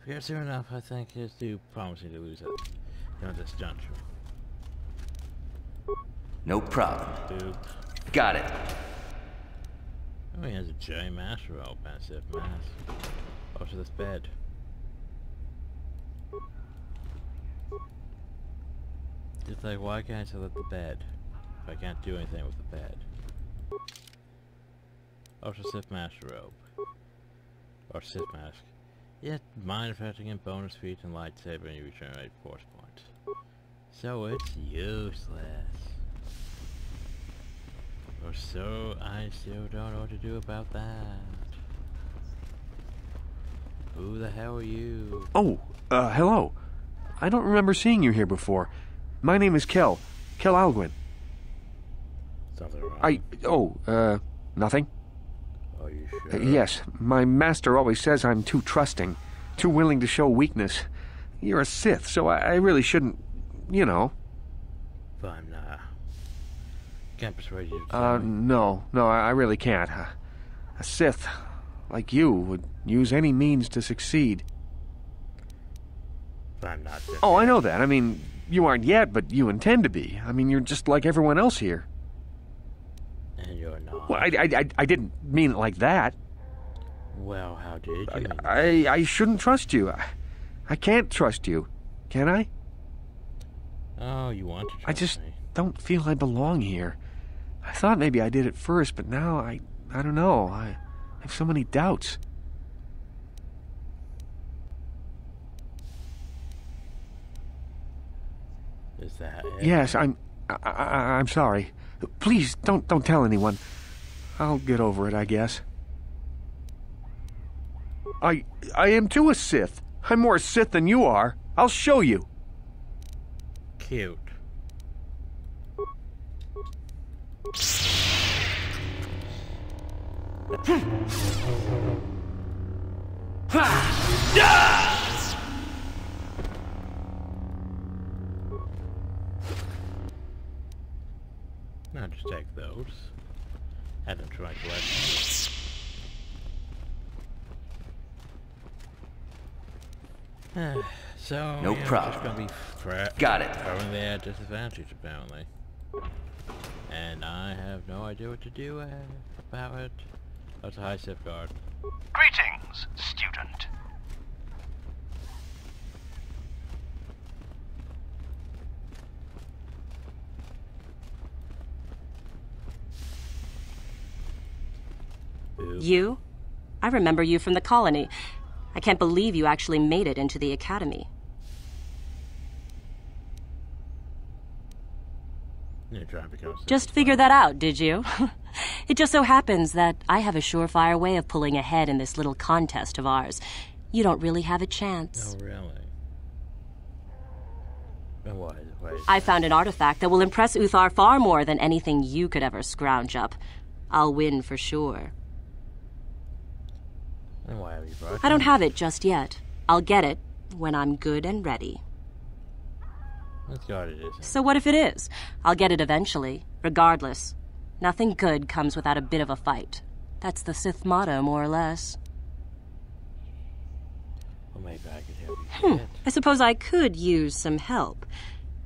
forget soon enough, I think it's too promising to lose it. At this juncture. No problem. Boop. Got it. Oh, he has a giant master robe, massive mask. Oh, to this bed. It's like, why can't I select the bed? If I can't do anything with the bed. Ultra Sith Master Robe. Or Sith Mask. Yet, mind affecting and bonus feet and lightsaber and you regenerate force points. So it's useless. Or so I still don't know what to do about that. Who the hell are you? Oh, uh, hello. I don't remember seeing you here before. My name is Kel. Kel Algwinn. Something wrong? I. Oh, uh, nothing? Are you Uh, sure? yes, my master always says I'm too trusting, too willing to show weakness. You're a Sith, so I, I really shouldn't, you know. Fine, nah. Can't persuade you to Uh, no, no, I, I really can't. Uh, a Sith, like you, would use any means to succeed. I'm not. Oh, I know that. I mean, you aren't yet, but you intend to be. I mean, you're just like everyone else here. And you're not. Well, I, I, I, I didn't mean it like that. Well, how did you mean I, I shouldn't trust you. I, I can't trust you. Can I? Oh, you want to I just don't feel I belong here. I thought maybe I did at first, but now I, I don't know. I have so many doubts. Is that it? Yes, I'm, I, I, I'm sorry. Please don't, don't tell anyone. I'll get over it, I guess. I, I am too a Sith. I'm more a Sith than you are. I'll show you. Cute. Now just take those. Add them to my collection. [SIGHS] so No yeah, problem. Just gonna be fra- Got it. Currently at disadvantage apparently, and I have no idea what to do uh, about it. That's a high safeguard. Greetings, student. You? I remember you from the colony. I can't believe you actually made it into the academy. You're trying to become a Just figure that out, did you? [LAUGHS] it just so happens that I have a surefire way of pulling ahead in this little contest of ours. You don't really have a chance. Oh really? Why? Why? I found an artifact that will impress Uthar far more than anything you could ever scrounge up. I'll win for sure. Why have you brought? I don't have it just yet. I'll get it when I'm good and ready. Let's God it is. So what if it is? I'll get it eventually, regardless. Nothing good comes without a bit of a fight. That's the Sith motto, more or less. Well, maybe I could help you. Hmm. I suppose I could use some help.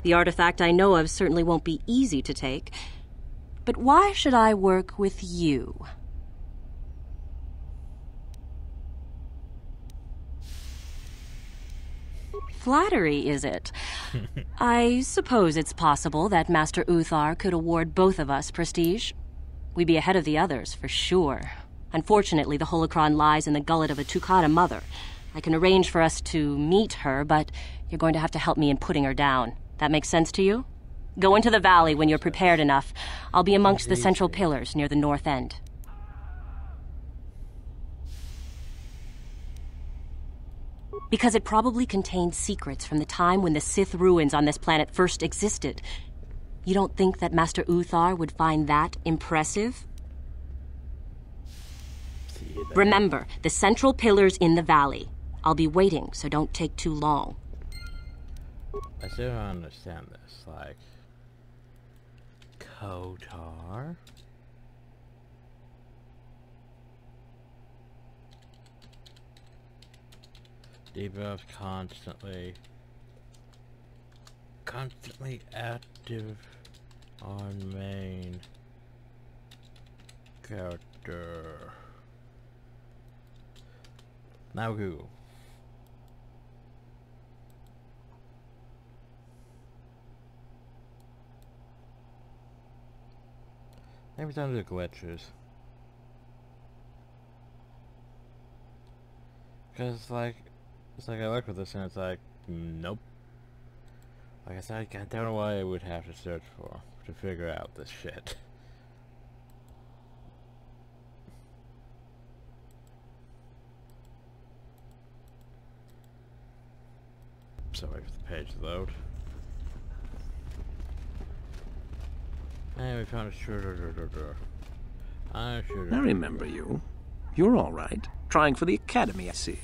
The artifact I know of certainly won't be easy to take. But why should I work with you? Flattery, is it? [LAUGHS] I suppose it's possible that Master Uthar could award both of us prestige. We'd be ahead of the others, for sure. Unfortunately, the holocron lies in the gullet of a Tukata mother. I can arrange for us to meet her, but you're going to have to help me in putting her down. That makes sense to you? Go into the valley when you're prepared enough. I'll be amongst the central pillars near the north end. Because it probably contains secrets from the time when the Sith ruins on this planet first existed. You don't think that Master Uthar would find that impressive? Remember, the central pillar's in the valley. I'll be waiting, so don't take too long. I still don't understand this. Like, KOTOR. Debuffs constantly. Constantly active on main character. Now Google. Maybe it's under the glitches. Cause like, it's like I look at this and it's like, nope. Like I said, I don't know what I would have to search for to figure out this shit. [LAUGHS] Sorry for the page to load. And we found a shooter. I remember you. You're all right. Trying for the academy, I see.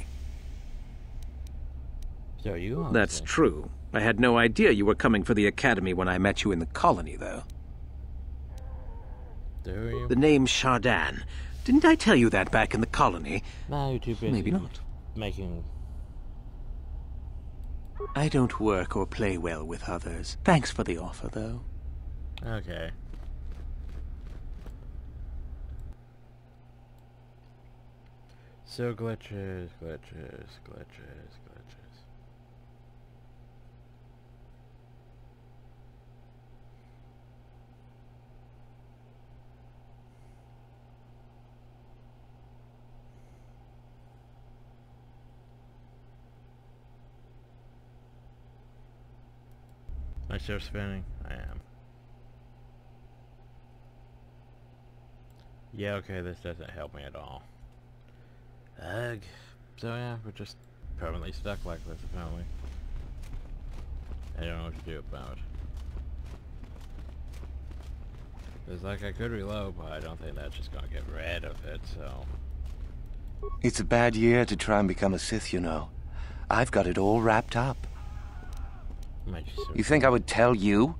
So you are That's true. I had no idea you were coming for the academy when I met you in the colony, though. Do you? The name's Shaardan. Didn't I tell you that back in the colony? No, you're too busy. Maybe not. Making. I don't work or play well with others. Thanks for the offer, though. Okay. So glitches, glitches, glitches, glitches. I still spinning? I am. Yeah, okay, this doesn't help me at all. Ugh. So yeah, we're just permanently stuck like this apparently. I don't know what to do about it. It's like I could reload, but I don't think that's just gonna get rid of it, so... It's a bad year to try and become a Sith, you know. I've got it all wrapped up. You think I would tell you?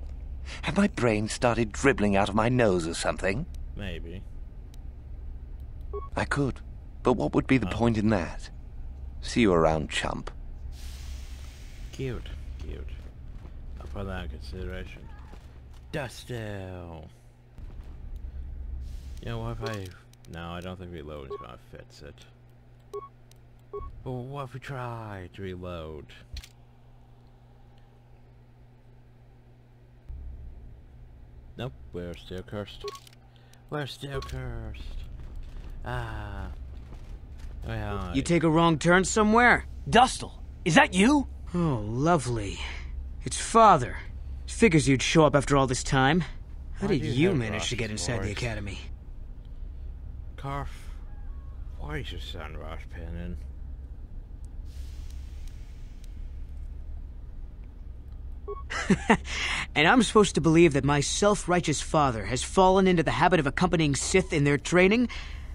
Had my brain started dribbling out of my nose or something? Maybe. I could. But what would be the Oh. point in that? See you around, chump. Cute, cute. I'll put that in consideration. Dustil! You know, what if I... No, I don't think reloading's gonna fix it. But what if we try to reload? Nope, we're still cursed. We're still cursed. Ah. Well, You take a wrong turn somewhere? Dustil, is that you? Oh, lovely. It's father. Figures you'd show up after all this time. How Why did you you manage to get inside the academy? Carth, why is your son Rosh Pennon? [LAUGHS] And I'm supposed to believe that my self righteous father has fallen into the habit of accompanying Sith in their training?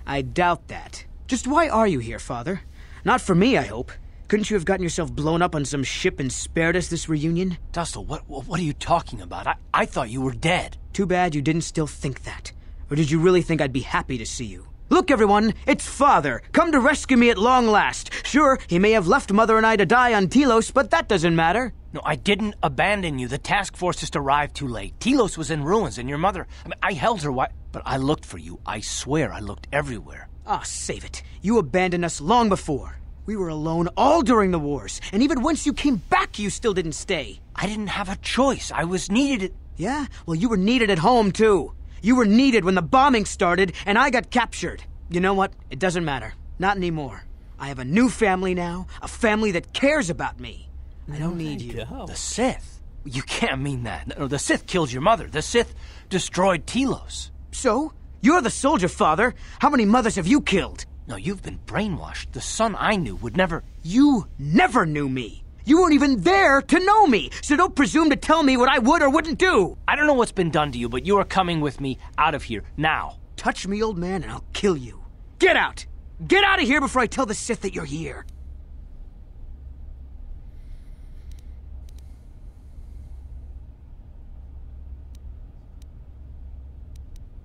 I doubt that. Just why are you here, father? Not for me, I hope. Couldn't you have gotten yourself blown up on some ship and spared us this reunion? Dustil, what, what are you talking about? I, I thought you were dead. Too bad you didn't still think that. Or did you really think I'd be happy to see you? Look, everyone, it's Father, come to rescue me at long last. Sure, he may have left Mother and I to die on Telos, but that doesn't matter. No, I didn't abandon you. The task force just arrived too late. Telos was in ruins, and your mother. I mean, I held her. Why? But I looked for you. I swear, I looked everywhere. Ah, save it. You abandoned us long before. We were alone all during the wars, and even once you came back, you still didn't stay. I didn't have a choice. I was needed. At... Yeah? Well, you were needed at home, too. You were needed when the bombing started, and I got captured. You know what? It doesn't matter. Not anymore. I have a new family now, a family that cares about me. I don't need you. The Sith? You can't mean that. No, the Sith killed your mother. The Sith destroyed Telos. So? You're the soldier, father. How many mothers have you killed? No, you've been brainwashed. The son I knew would never. You never knew me. You weren't even there to know me, so don't presume to tell me what I would or wouldn't do. I don't know what's been done to you, but you are coming with me out of here now. Touch me, old man, and I'll kill you. Get out! Get out of here before I tell the Sith that you're here.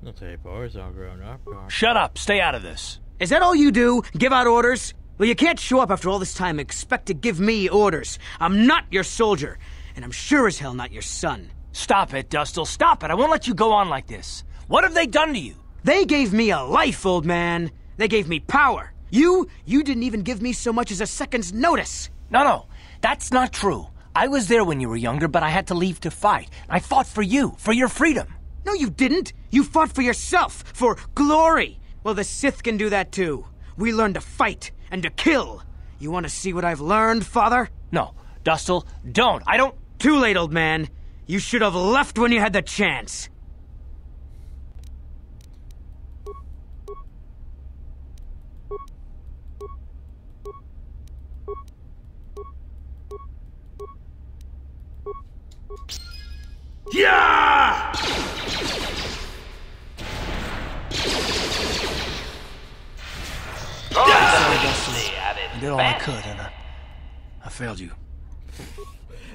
I'll boys, all grown up. Shut up. Stay out of this. Is that all you do? Give out orders? Well, you can't show up after all this time and expect to give me orders. I'm not your soldier, and I'm sure as hell not your son. Stop it, Dustil. Stop it. I won't let you go on like this. What have they done to you? They gave me a life, old man. They gave me power. You, you didn't even give me so much as a second's notice. No, no. That's not true. I was there when you were younger, but I had to leave to fight. I fought for you, for your freedom. No, you didn't. You fought for yourself, for glory. Well, the Sith can do that too. We learn to fight and to kill. You want to see what I've learned, father? No, Dustil, don't. I don't. Too late, old man. You should have left when you had the chance. Yeah! I did all I could, and I, I failed you.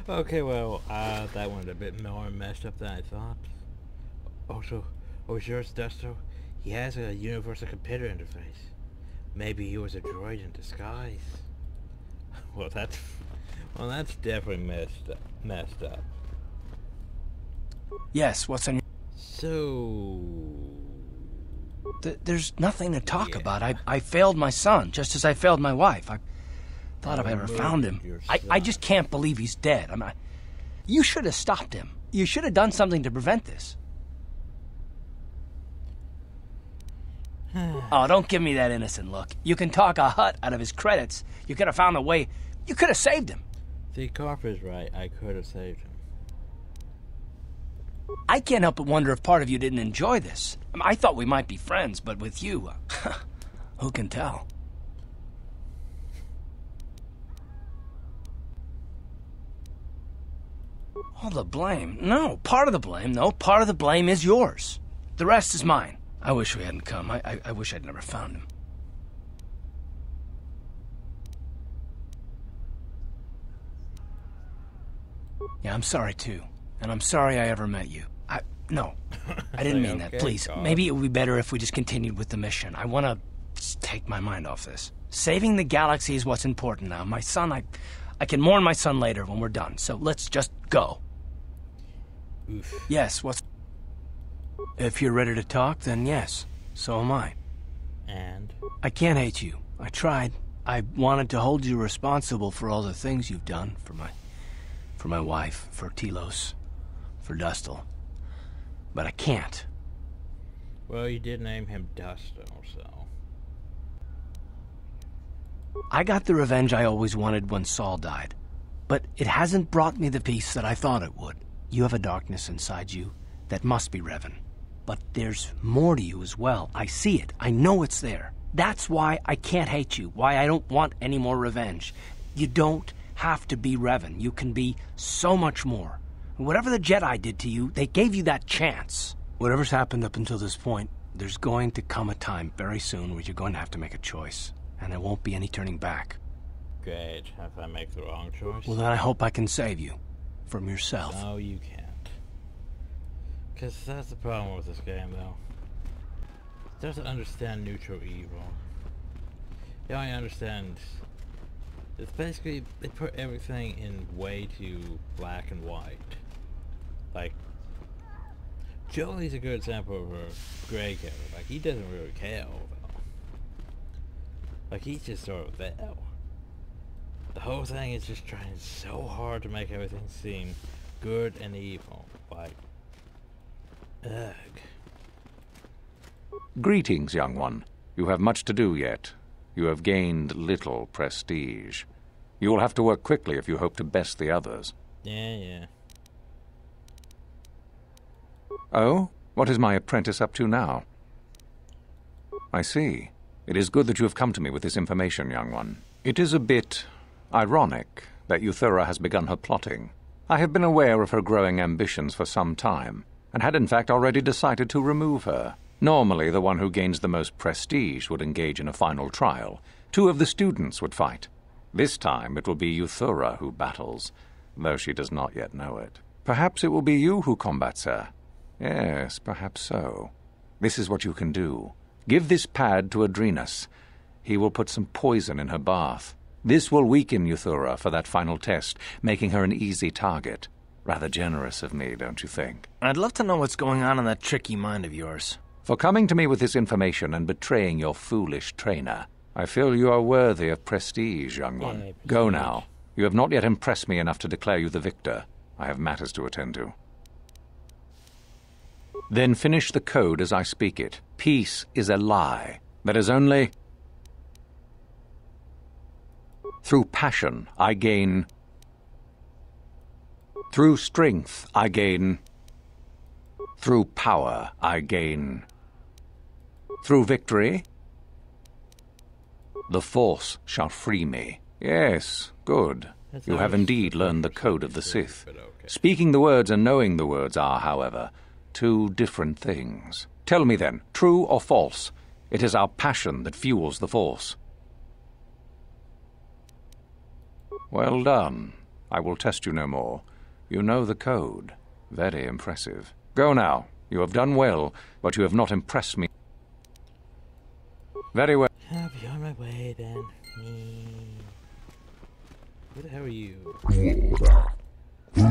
Okay, well, uh, that went a bit more messed up than I thought. Also, oh, sure, Dustil, he has a universal computer interface. Maybe he was a droid in disguise. [LAUGHS] Well, that's, well, that's definitely messed up. Messed up. Yes, what's on your. So, Th- there's nothing to talk about. I, I failed my son, just as I failed my wife. I thought if I ever found him. I, I just can't believe he's dead. I'm not. You should have stopped him. You should have done something to prevent this. [SIGHS] oh, don't give me that innocent look. You can talk a Hutt out of his credits. You could have found a way. You could have saved him. see, Carper's right. I could have saved him. I can't help but wonder if part of you didn't enjoy this. I, thought we might be friends, but with you, uh, [LAUGHS] who can tell? All the blame? No, part of the blame, no. Part of the blame is yours. The rest is mine. I wish we hadn't come. I, I, I wish I'd never found him. Yeah, I'm sorry too. And I'm sorry I ever met you. I. No. [LAUGHS] I didn't mean that. Please. God. Maybe it would be better if we just continued with the mission. I want to take my mind off this. Saving the galaxy is what's important now. My son, I. I can mourn my son later when we're done. So let's just go. Yes, what's. If you're ready to talk, then yes. So am I. And? I can't hate you. I tried. I wanted to hold you responsible for all the things you've done for my for my wife, for Telos, for Dustil. But I can't. Well, you did name him Dusto, so. I got the revenge I always wanted when Saul died. But it hasn't brought me the peace that I thought it would. You have a darkness inside you that must be Revan. But there's more to you as well. I see it. I know it's there. That's why I can't hate you. Why I don't want any more revenge. You don't have to be Revan. You can be so much more. Whatever the Jedi did to you, they gave you that chance. Whatever's happened up until this point, there's going to come a time very soon where you're going to have to make a choice. And there won't be any turning back. Great. If I make the wrong choice. Well, then I hope I can save you. From yourself. No, you can't. Because that's the problem with this game, though. It doesn't understand neutral evil. Yeah, I understand. It's basically, they put everything in way too black and white. Jolee's a good example of a gray character. Like, he doesn't really care, though. Like, he's just sort of there. The whole thing is just trying so hard to make everything seem good and evil. Like, ugh. Greetings, young one. You have much to do yet. You have gained little prestige. You will have to work quickly if you hope to best the others. Yeah, yeah. Oh? What is my apprentice up to now? I see. It is good that you have come to me with this information, young one. It is a bit ironic that Yuthura has begun her plotting. I have been aware of her growing ambitions for some time, and had in fact already decided to remove her. Normally, the one who gains the most prestige would engage in a final trial. Two of the students would fight. This time it will be Yuthura who battles, though she does not yet know it. Perhaps it will be you who combats her. Yes, perhaps so. This is what you can do. Give this pad to Adrenas. He will put some poison in her bath. This will weaken Yuthura for that final test, making her an easy target. Rather generous of me, don't you think? I'd love to know what's going on in that tricky mind of yours. For coming to me with this information and betraying your foolish trainer, I feel you are worthy of prestige, young one. Yeah, Go now. You have not yet impressed me enough to declare you the victor. I have matters to attend to. Then finish the code as I speak it. Peace is a lie. That is only. Through passion, I gain. Through strength, I gain. Through power, I gain. Through victory, the Force shall free me. Yes, good. You have indeed learned the code of the Sith. Speaking the words and knowing the words are, however, two different things. Tell me then, true or false? It is our passion that fuels the Force. Well done. I will test you no more. You know the code. Very impressive. Go now. You have done well, but you have not impressed me. Very well. I'll be on my way then. Me. Who the hell are you?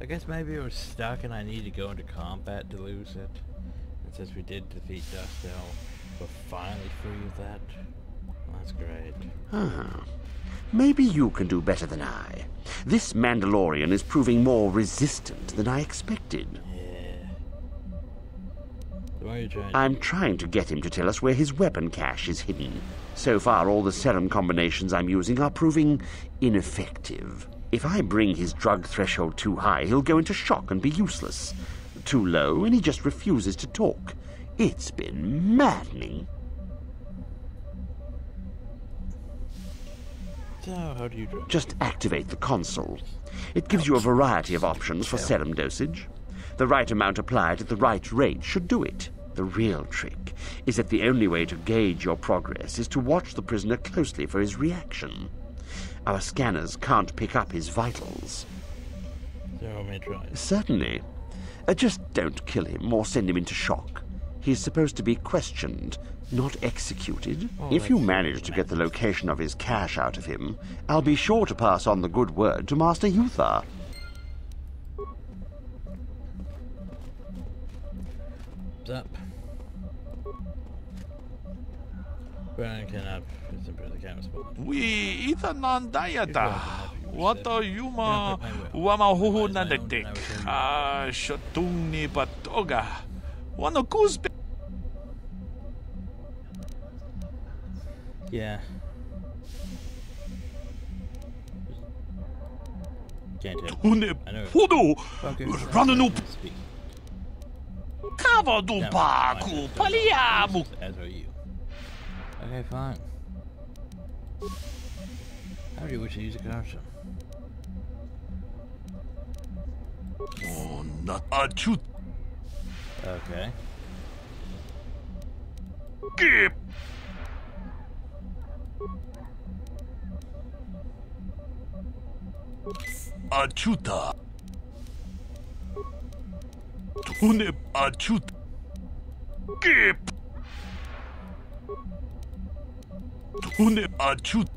I guess maybe it was stuck and I need to go into combat to lose it. And since we did defeat Dustel, we're finally free of that. That's great. Ah, maybe you can do better than I. This Mandalorian is proving more resistant than I expected. What are you trying I'm trying to get him to tell us where his weapon cache is hidden. So far, all the serum combinations I'm using are proving ineffective. If I bring his drug threshold too high, he'll go into shock and be useless. too low, and he just refuses to talk. It's been maddening. So, how do you drink? Just activate the console. It gives you a variety of options for serum dosage. The right amount applied at the right rate should do it. The real trick is that the only way to gauge your progress is to watch the prisoner closely for his reaction. Our scanners can't pick up his vitals. So, may try. Certainly. Uh, just don't kill him or send him into shock. He's supposed to be questioned, not executed. Oh, if you manage to get the location of his cache out of him, I'll be sure to pass on the good word to Master. What's up? Brian cannot We itanan dayata. Wato yuma wamahuhu nandadik. Ah, shotuni batoga. Wano kuzbe. Yeah. Can't tell. Tune I know. podo. Okay. Rananu kava do fine. paliamu. As are you. Okay, fine. How do you wish to use a caution? Oh, not a chut. Okay. Gip. Achuta. Tune achuta. Gip. Tune achuta.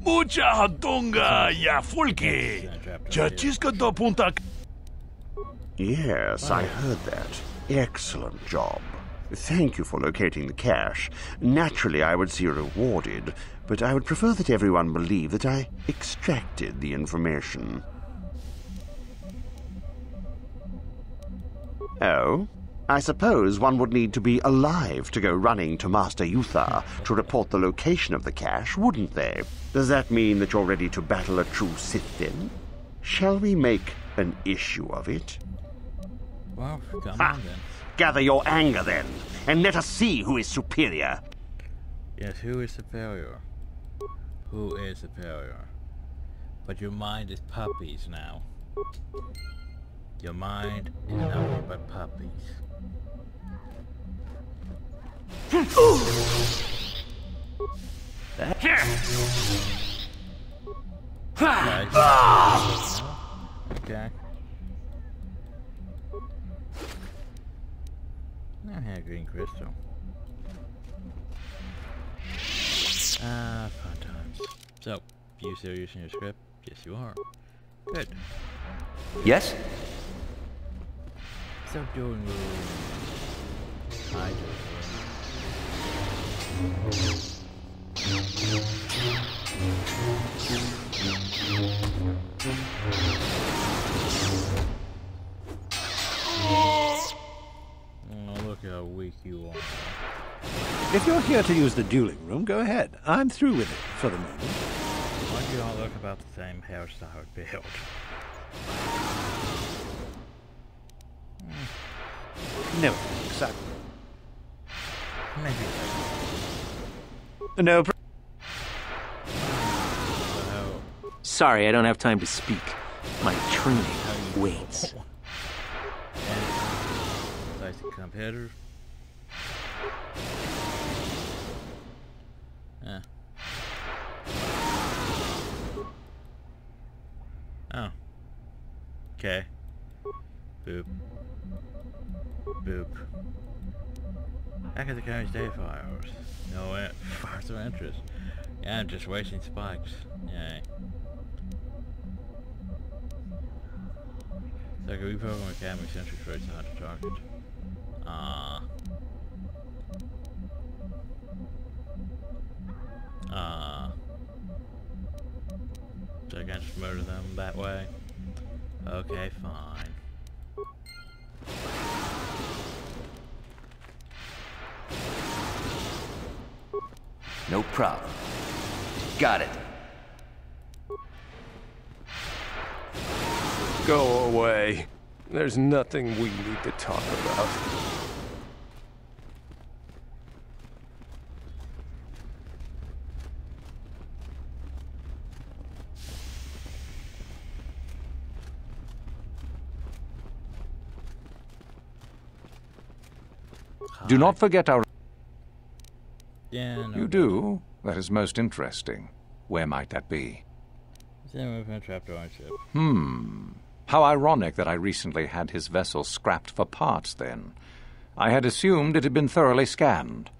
Mucha hadonga ya do punta. Yes, I heard that. Excellent job. Thank you for locating the cache. Naturally, I would see rewarded, but I would prefer that everyone believe that I extracted the information. Oh? I suppose one would need to be alive to go running to Master Yuthar to report the location of the cache, wouldn't they? Does that mean that you're ready to battle a true Sith then? Shall we make an issue of it? Well, come Ha! on then. Gather your anger then, and let us see who is superior. Yes, who is superior? Who is superior? But your mind is puppies now. Your mind is nothing but puppies. Okay. I had green crystal. Ah, fun. So, you serious in your script? Yes, you are. Good. Yes? So doing I do. Oh, if you're here to use the dueling room, go ahead. I'm through with it for the moment. Why do you all look about the same hairstyle build? Hmm. No, exactly. Maybe. No. Pr- Sorry, I don't have time to speak. My training waits. Nice competitor. Yeah. Oh. Okay. Boop. Boop. Back at the county's day fireworks. No it. way. [LAUGHS] Further interest. Yeah, I'm just wasting spikes. Yay. So I can reprogram Academy Century Traits how to target. Ah. Ah. So I can just murder them that way? Okay, fine. No problem. Got it. Go away. There's nothing we need to talk about. Do not forget our... Yeah, no. You do? That is most interesting. Where might that be? Hmm. How ironic that I recently had his vessel scrapped for parts, then. I had assumed it had been thoroughly scanned.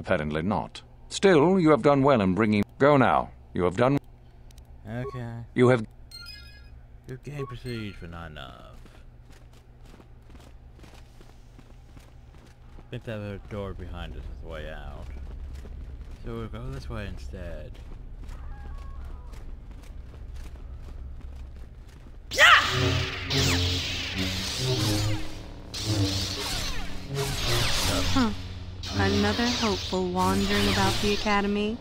Apparently not. Still, you have done well in bringing... Go now. You have done... Okay. You have... You game prestige for not enough. I think that door behind us is the way out. So we'll go this way instead. Huh. Another hopeful wandering about the academy.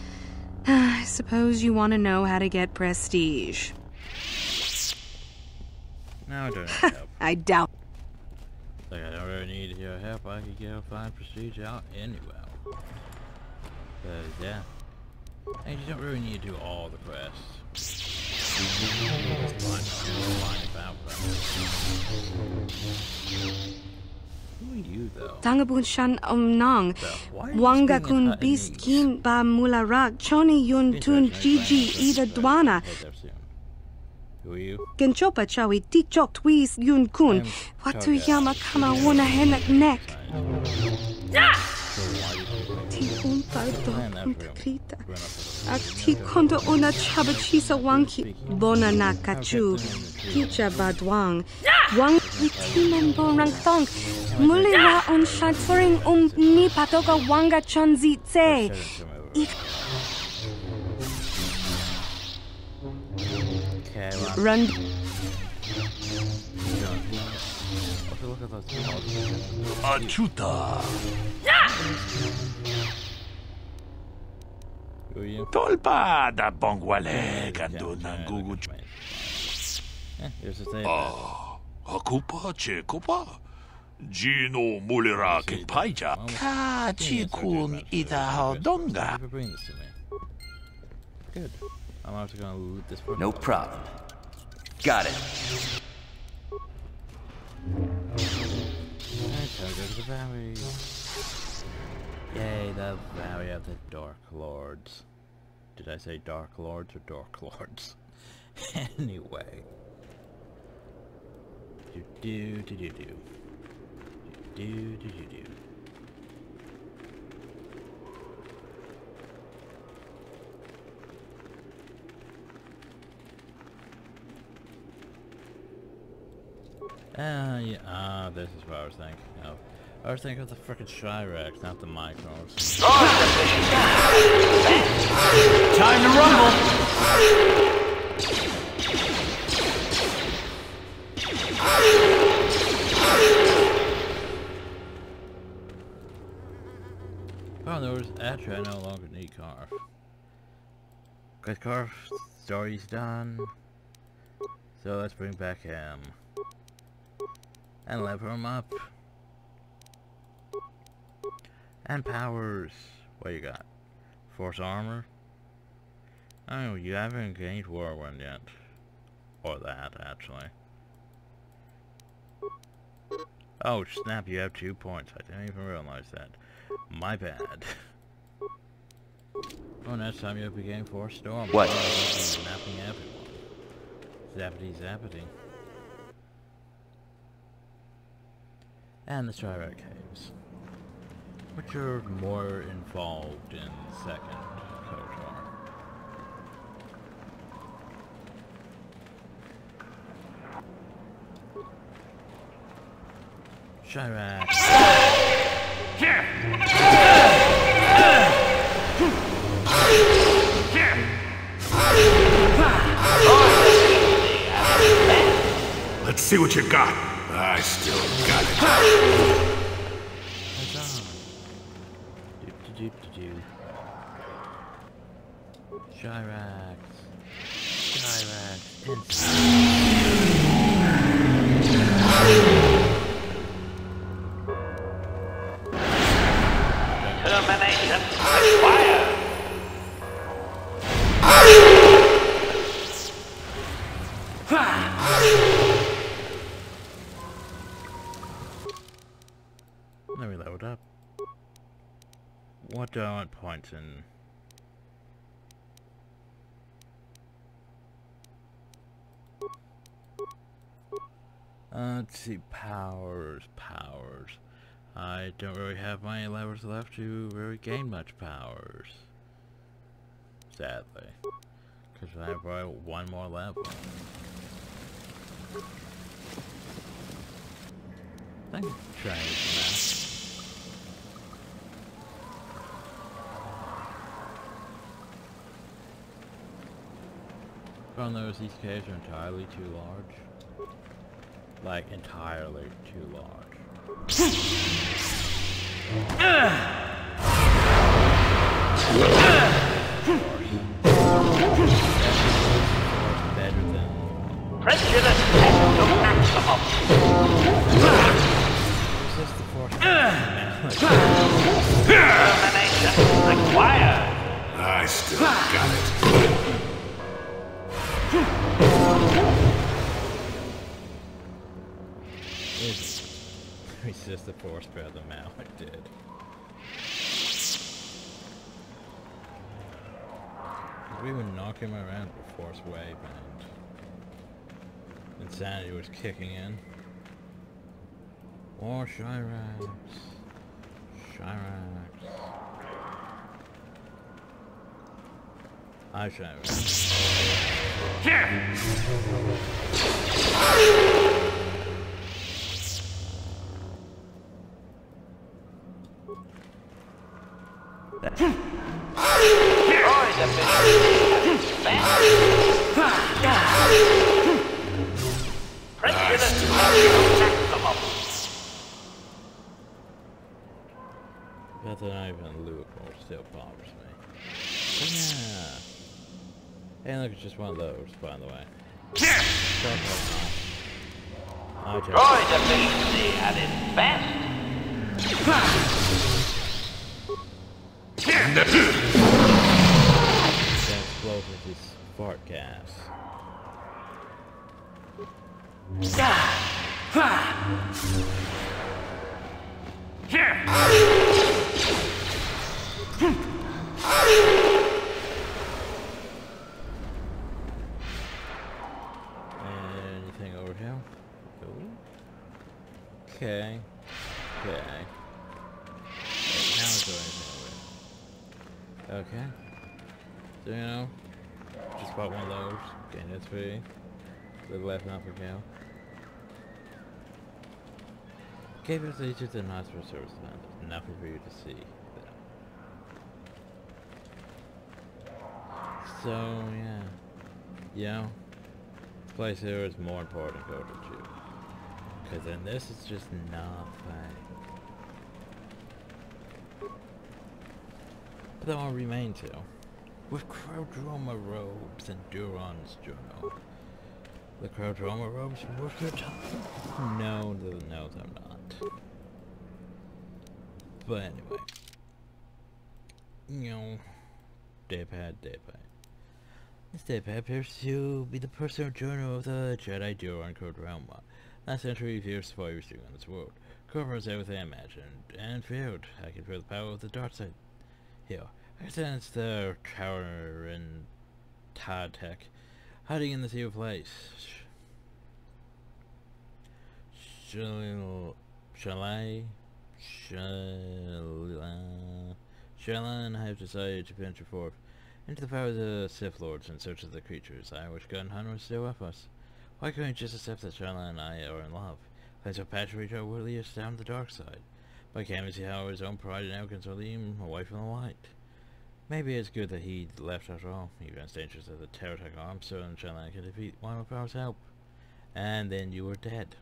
[SIGHS] I suppose you want to know how to get prestige. No, I don't [LAUGHS] need help. I doubt. Like I don't really need your help. I could go find prestige out anywhere. But yeah, and you don't really need to do all the quests. Tangabun shan om nang. Wanga kun bis kin ba mularak choni yun tun gigi ida dwana. Who are you? Genchopa chawi tichok twis yun kun. Watu yama kama wuna henak nek. Ti un pardo krita. Akti kondo ona chabachisa wanki. Bona na kachu. Picha badwang. Wang itimen bon rang thong. Mulira on shanturing um ni patoka wanga chonzi tse. Run. Achuta. Tolpa da bongwale kando ng gugu. Ah, akupa che kopa. Gino mulira ke paija. Ka chikun ida hodonga. Good. I'm also gonna loot this No problem. Got it. Alright, time to go to the valley. Yay, the valley of the Dark Lords. Did I say Dark Lords or Dark Lords? [LAUGHS] anyway. Do do do do do. Do do do do do. Ah, uh, yeah, ah, uh, this is what I was thinking of. I was thinking of the frickin' Shyrax, not the micros. Time to rumble! Oh, there was actually I no longer need Carth. Cause Carth's story's done. So let's bring back him. And level him up. And powers. What you got? Force armor? Oh, you haven't gained Whirlwind yet. Or that, actually. Oh, snap, you have two points. I didn't even realize that. My bad. [LAUGHS] Oh, next time you have a game for Storm. What? Snapping everyone. Zappity zappity. And the Shyrax Caves. Which are more involved in second KOTOR. Shyrax. Let's see what you got. I still got it. Do, do, do, do. Shyrax. Don't point in. Uh, let's see, powers, powers. I don't really have many levels left to really gain much powers. Sadly. Because I have one more level. I can try it Found those these caves are entirely too large. Like, entirely too large. Better the force better than Malak did. We would knock him around with force wave and insanity was kicking in. More Shirax. Shirax. I Shirax. But then not even Louisville still bothers me. Eh? Yeah. Hey, look, it's just one of those, by the way. Droid efficiency at its best. That explosive is fart gas. Anything over here? Okay. SP. The left not for cow. Each of the hospital service vendors. Nothing for you to see. So, yeah. This place here is more important to go to Jew. Because then this is just nothing. But then I'll remain to. With Qel-Droma robes and Duron's journal. The Qel-Droma robes worth your time? No, no, they're not. But anyway. You know, Daypad, Daypad. This Daypad appears to be the personal journal of the Jedi Duron Qel-Droma. Last entry reveals the fire on this world. Covers everything I imagined and feared. I can feel the power of the dark side. Here, I sense the tower in Tadtech, hiding in the sea of place. Shall shall I? Shall I? Shall I and I have decided to venture forth into the power of the Sith Lords in search of the creatures I wish Gun Hunter was still with us. Why couldn't we just accept that Shala and I are in love? Patronage are will lead us down the dark side. Why can't we see how his own pride and arrogance will lead him away from the light? Maybe it's good that he left after all, even dangerous as the Terratech arms, so and Shala could defeat one of our help. And then you were dead.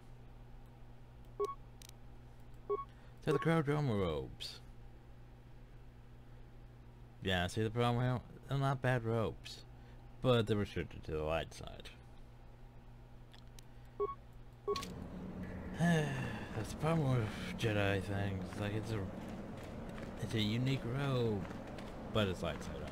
To the Qel-Droma robes. Yeah, see the problem here? They're not bad robes, but they're restricted to the light side. [SIGHS] That's the problem with Jedi things. Like it's a, it's a unique robe, but it's light side only.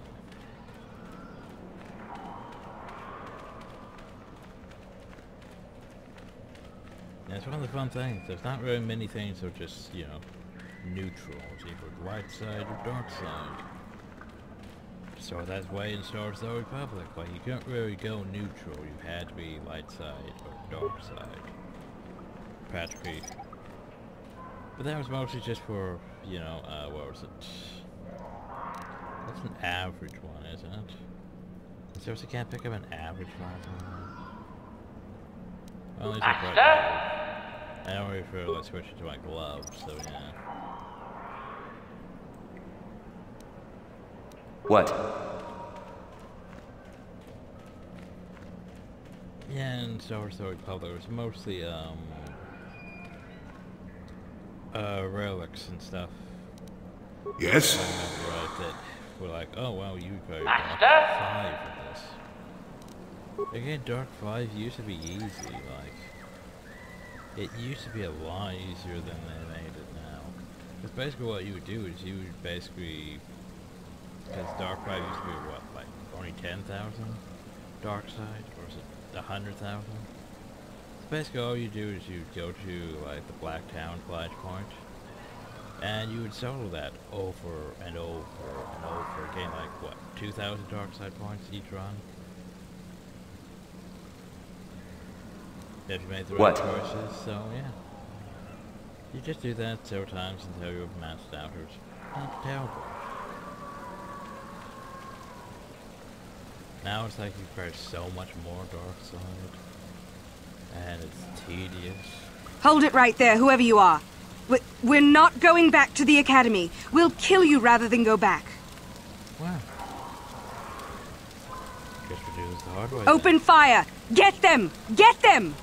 That's one of the fun things. There's not really many things that are just, you know, neutral, it's either light side or dark side. So that's why in Star Wars The Republic, like you couldn't really go neutral, you had to be light side or dark side. Practically. But that was mostly just for, you know, uh, what was it? Average one, isn't it? Seriously can't pick up an average one? Well, at I don't really feel like switching to my gloves, so yeah. What? Yeah, and Star Wars Republic was mostly, um, uh, relics and stuff. Yes? I remember were like, oh wow, you got Dark 5 for this. Again, Dark 5 used to be easy, like, it used to be a lot easier than they made it now. Because basically what you would do is you would basically, because Dark 5 used to be what, like, only 10,000 Dark Side, or is it 100,000? basically all you do is you go to like the Black Town Flash Point and you would solo that over and over and over again like what 2,000 dark side points each run if you made the right what? choices so yeah you just do that several times until you've maxed out it's not terrible now it's like you've got so much more dark side and it's tedious. Hold it right there, whoever you are. We're not going back to the Academy. We'll kill you rather than go back. Wow. Guess we do this the hard way. Open then. fire! Get them! Get them!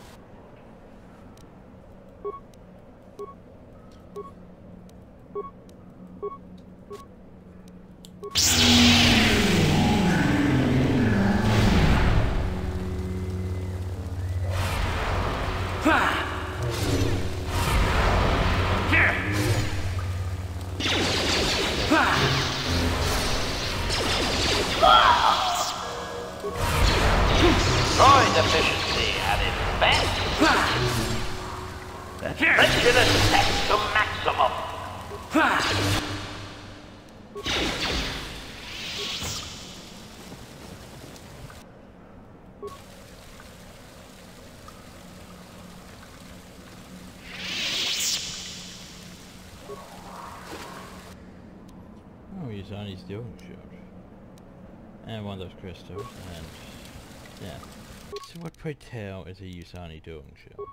Droid efficiency at its best. Readiness set to maximum. Oh, he's on his doing shield. And one of those crystals, and yeah. So what, pray tell, is a Yusani doing shield?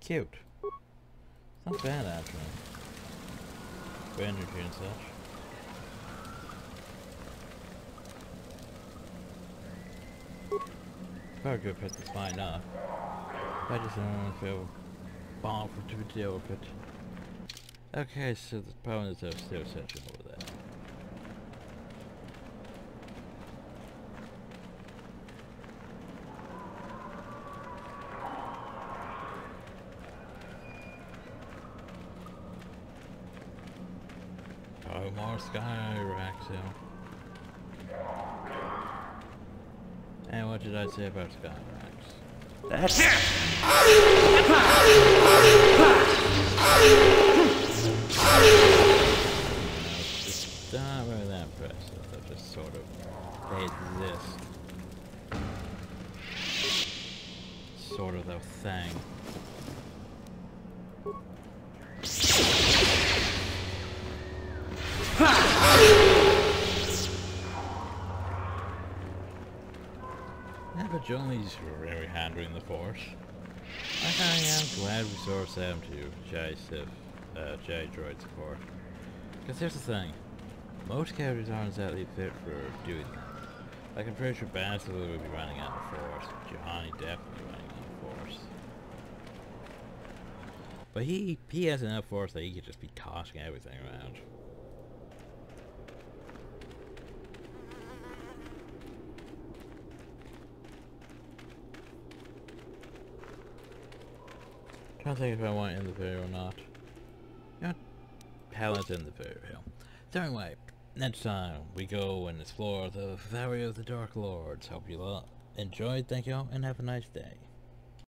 Cute. Not bad, actually. For energy and such. Probably good put this fine up. I just don't feel bothered to deal with it. Okay, so the opponents are still searching over there. Oh, more Skyraxel. And what did I say about Skyrax? That's [LAUGHS] ah! Ah! Ah! Not that just sort of, they exist. Sort of their thing. Juhani's really handling the force. I am glad we saw Sam to J Sif, uh, J droid support. Because here's the thing, most characters aren't exactly fit for doing that. Like I'm pretty sure Bastila will be running out of force, Juhani definitely running out of force. But he he has enough force that he could just be tossing everything around. trying to think if I want to end the video or not. You know, Paladin's in the video. So anyway, next time we go and explore the Valley of the Dark Lords. Hope you enjoy, thank you all, and have a nice day.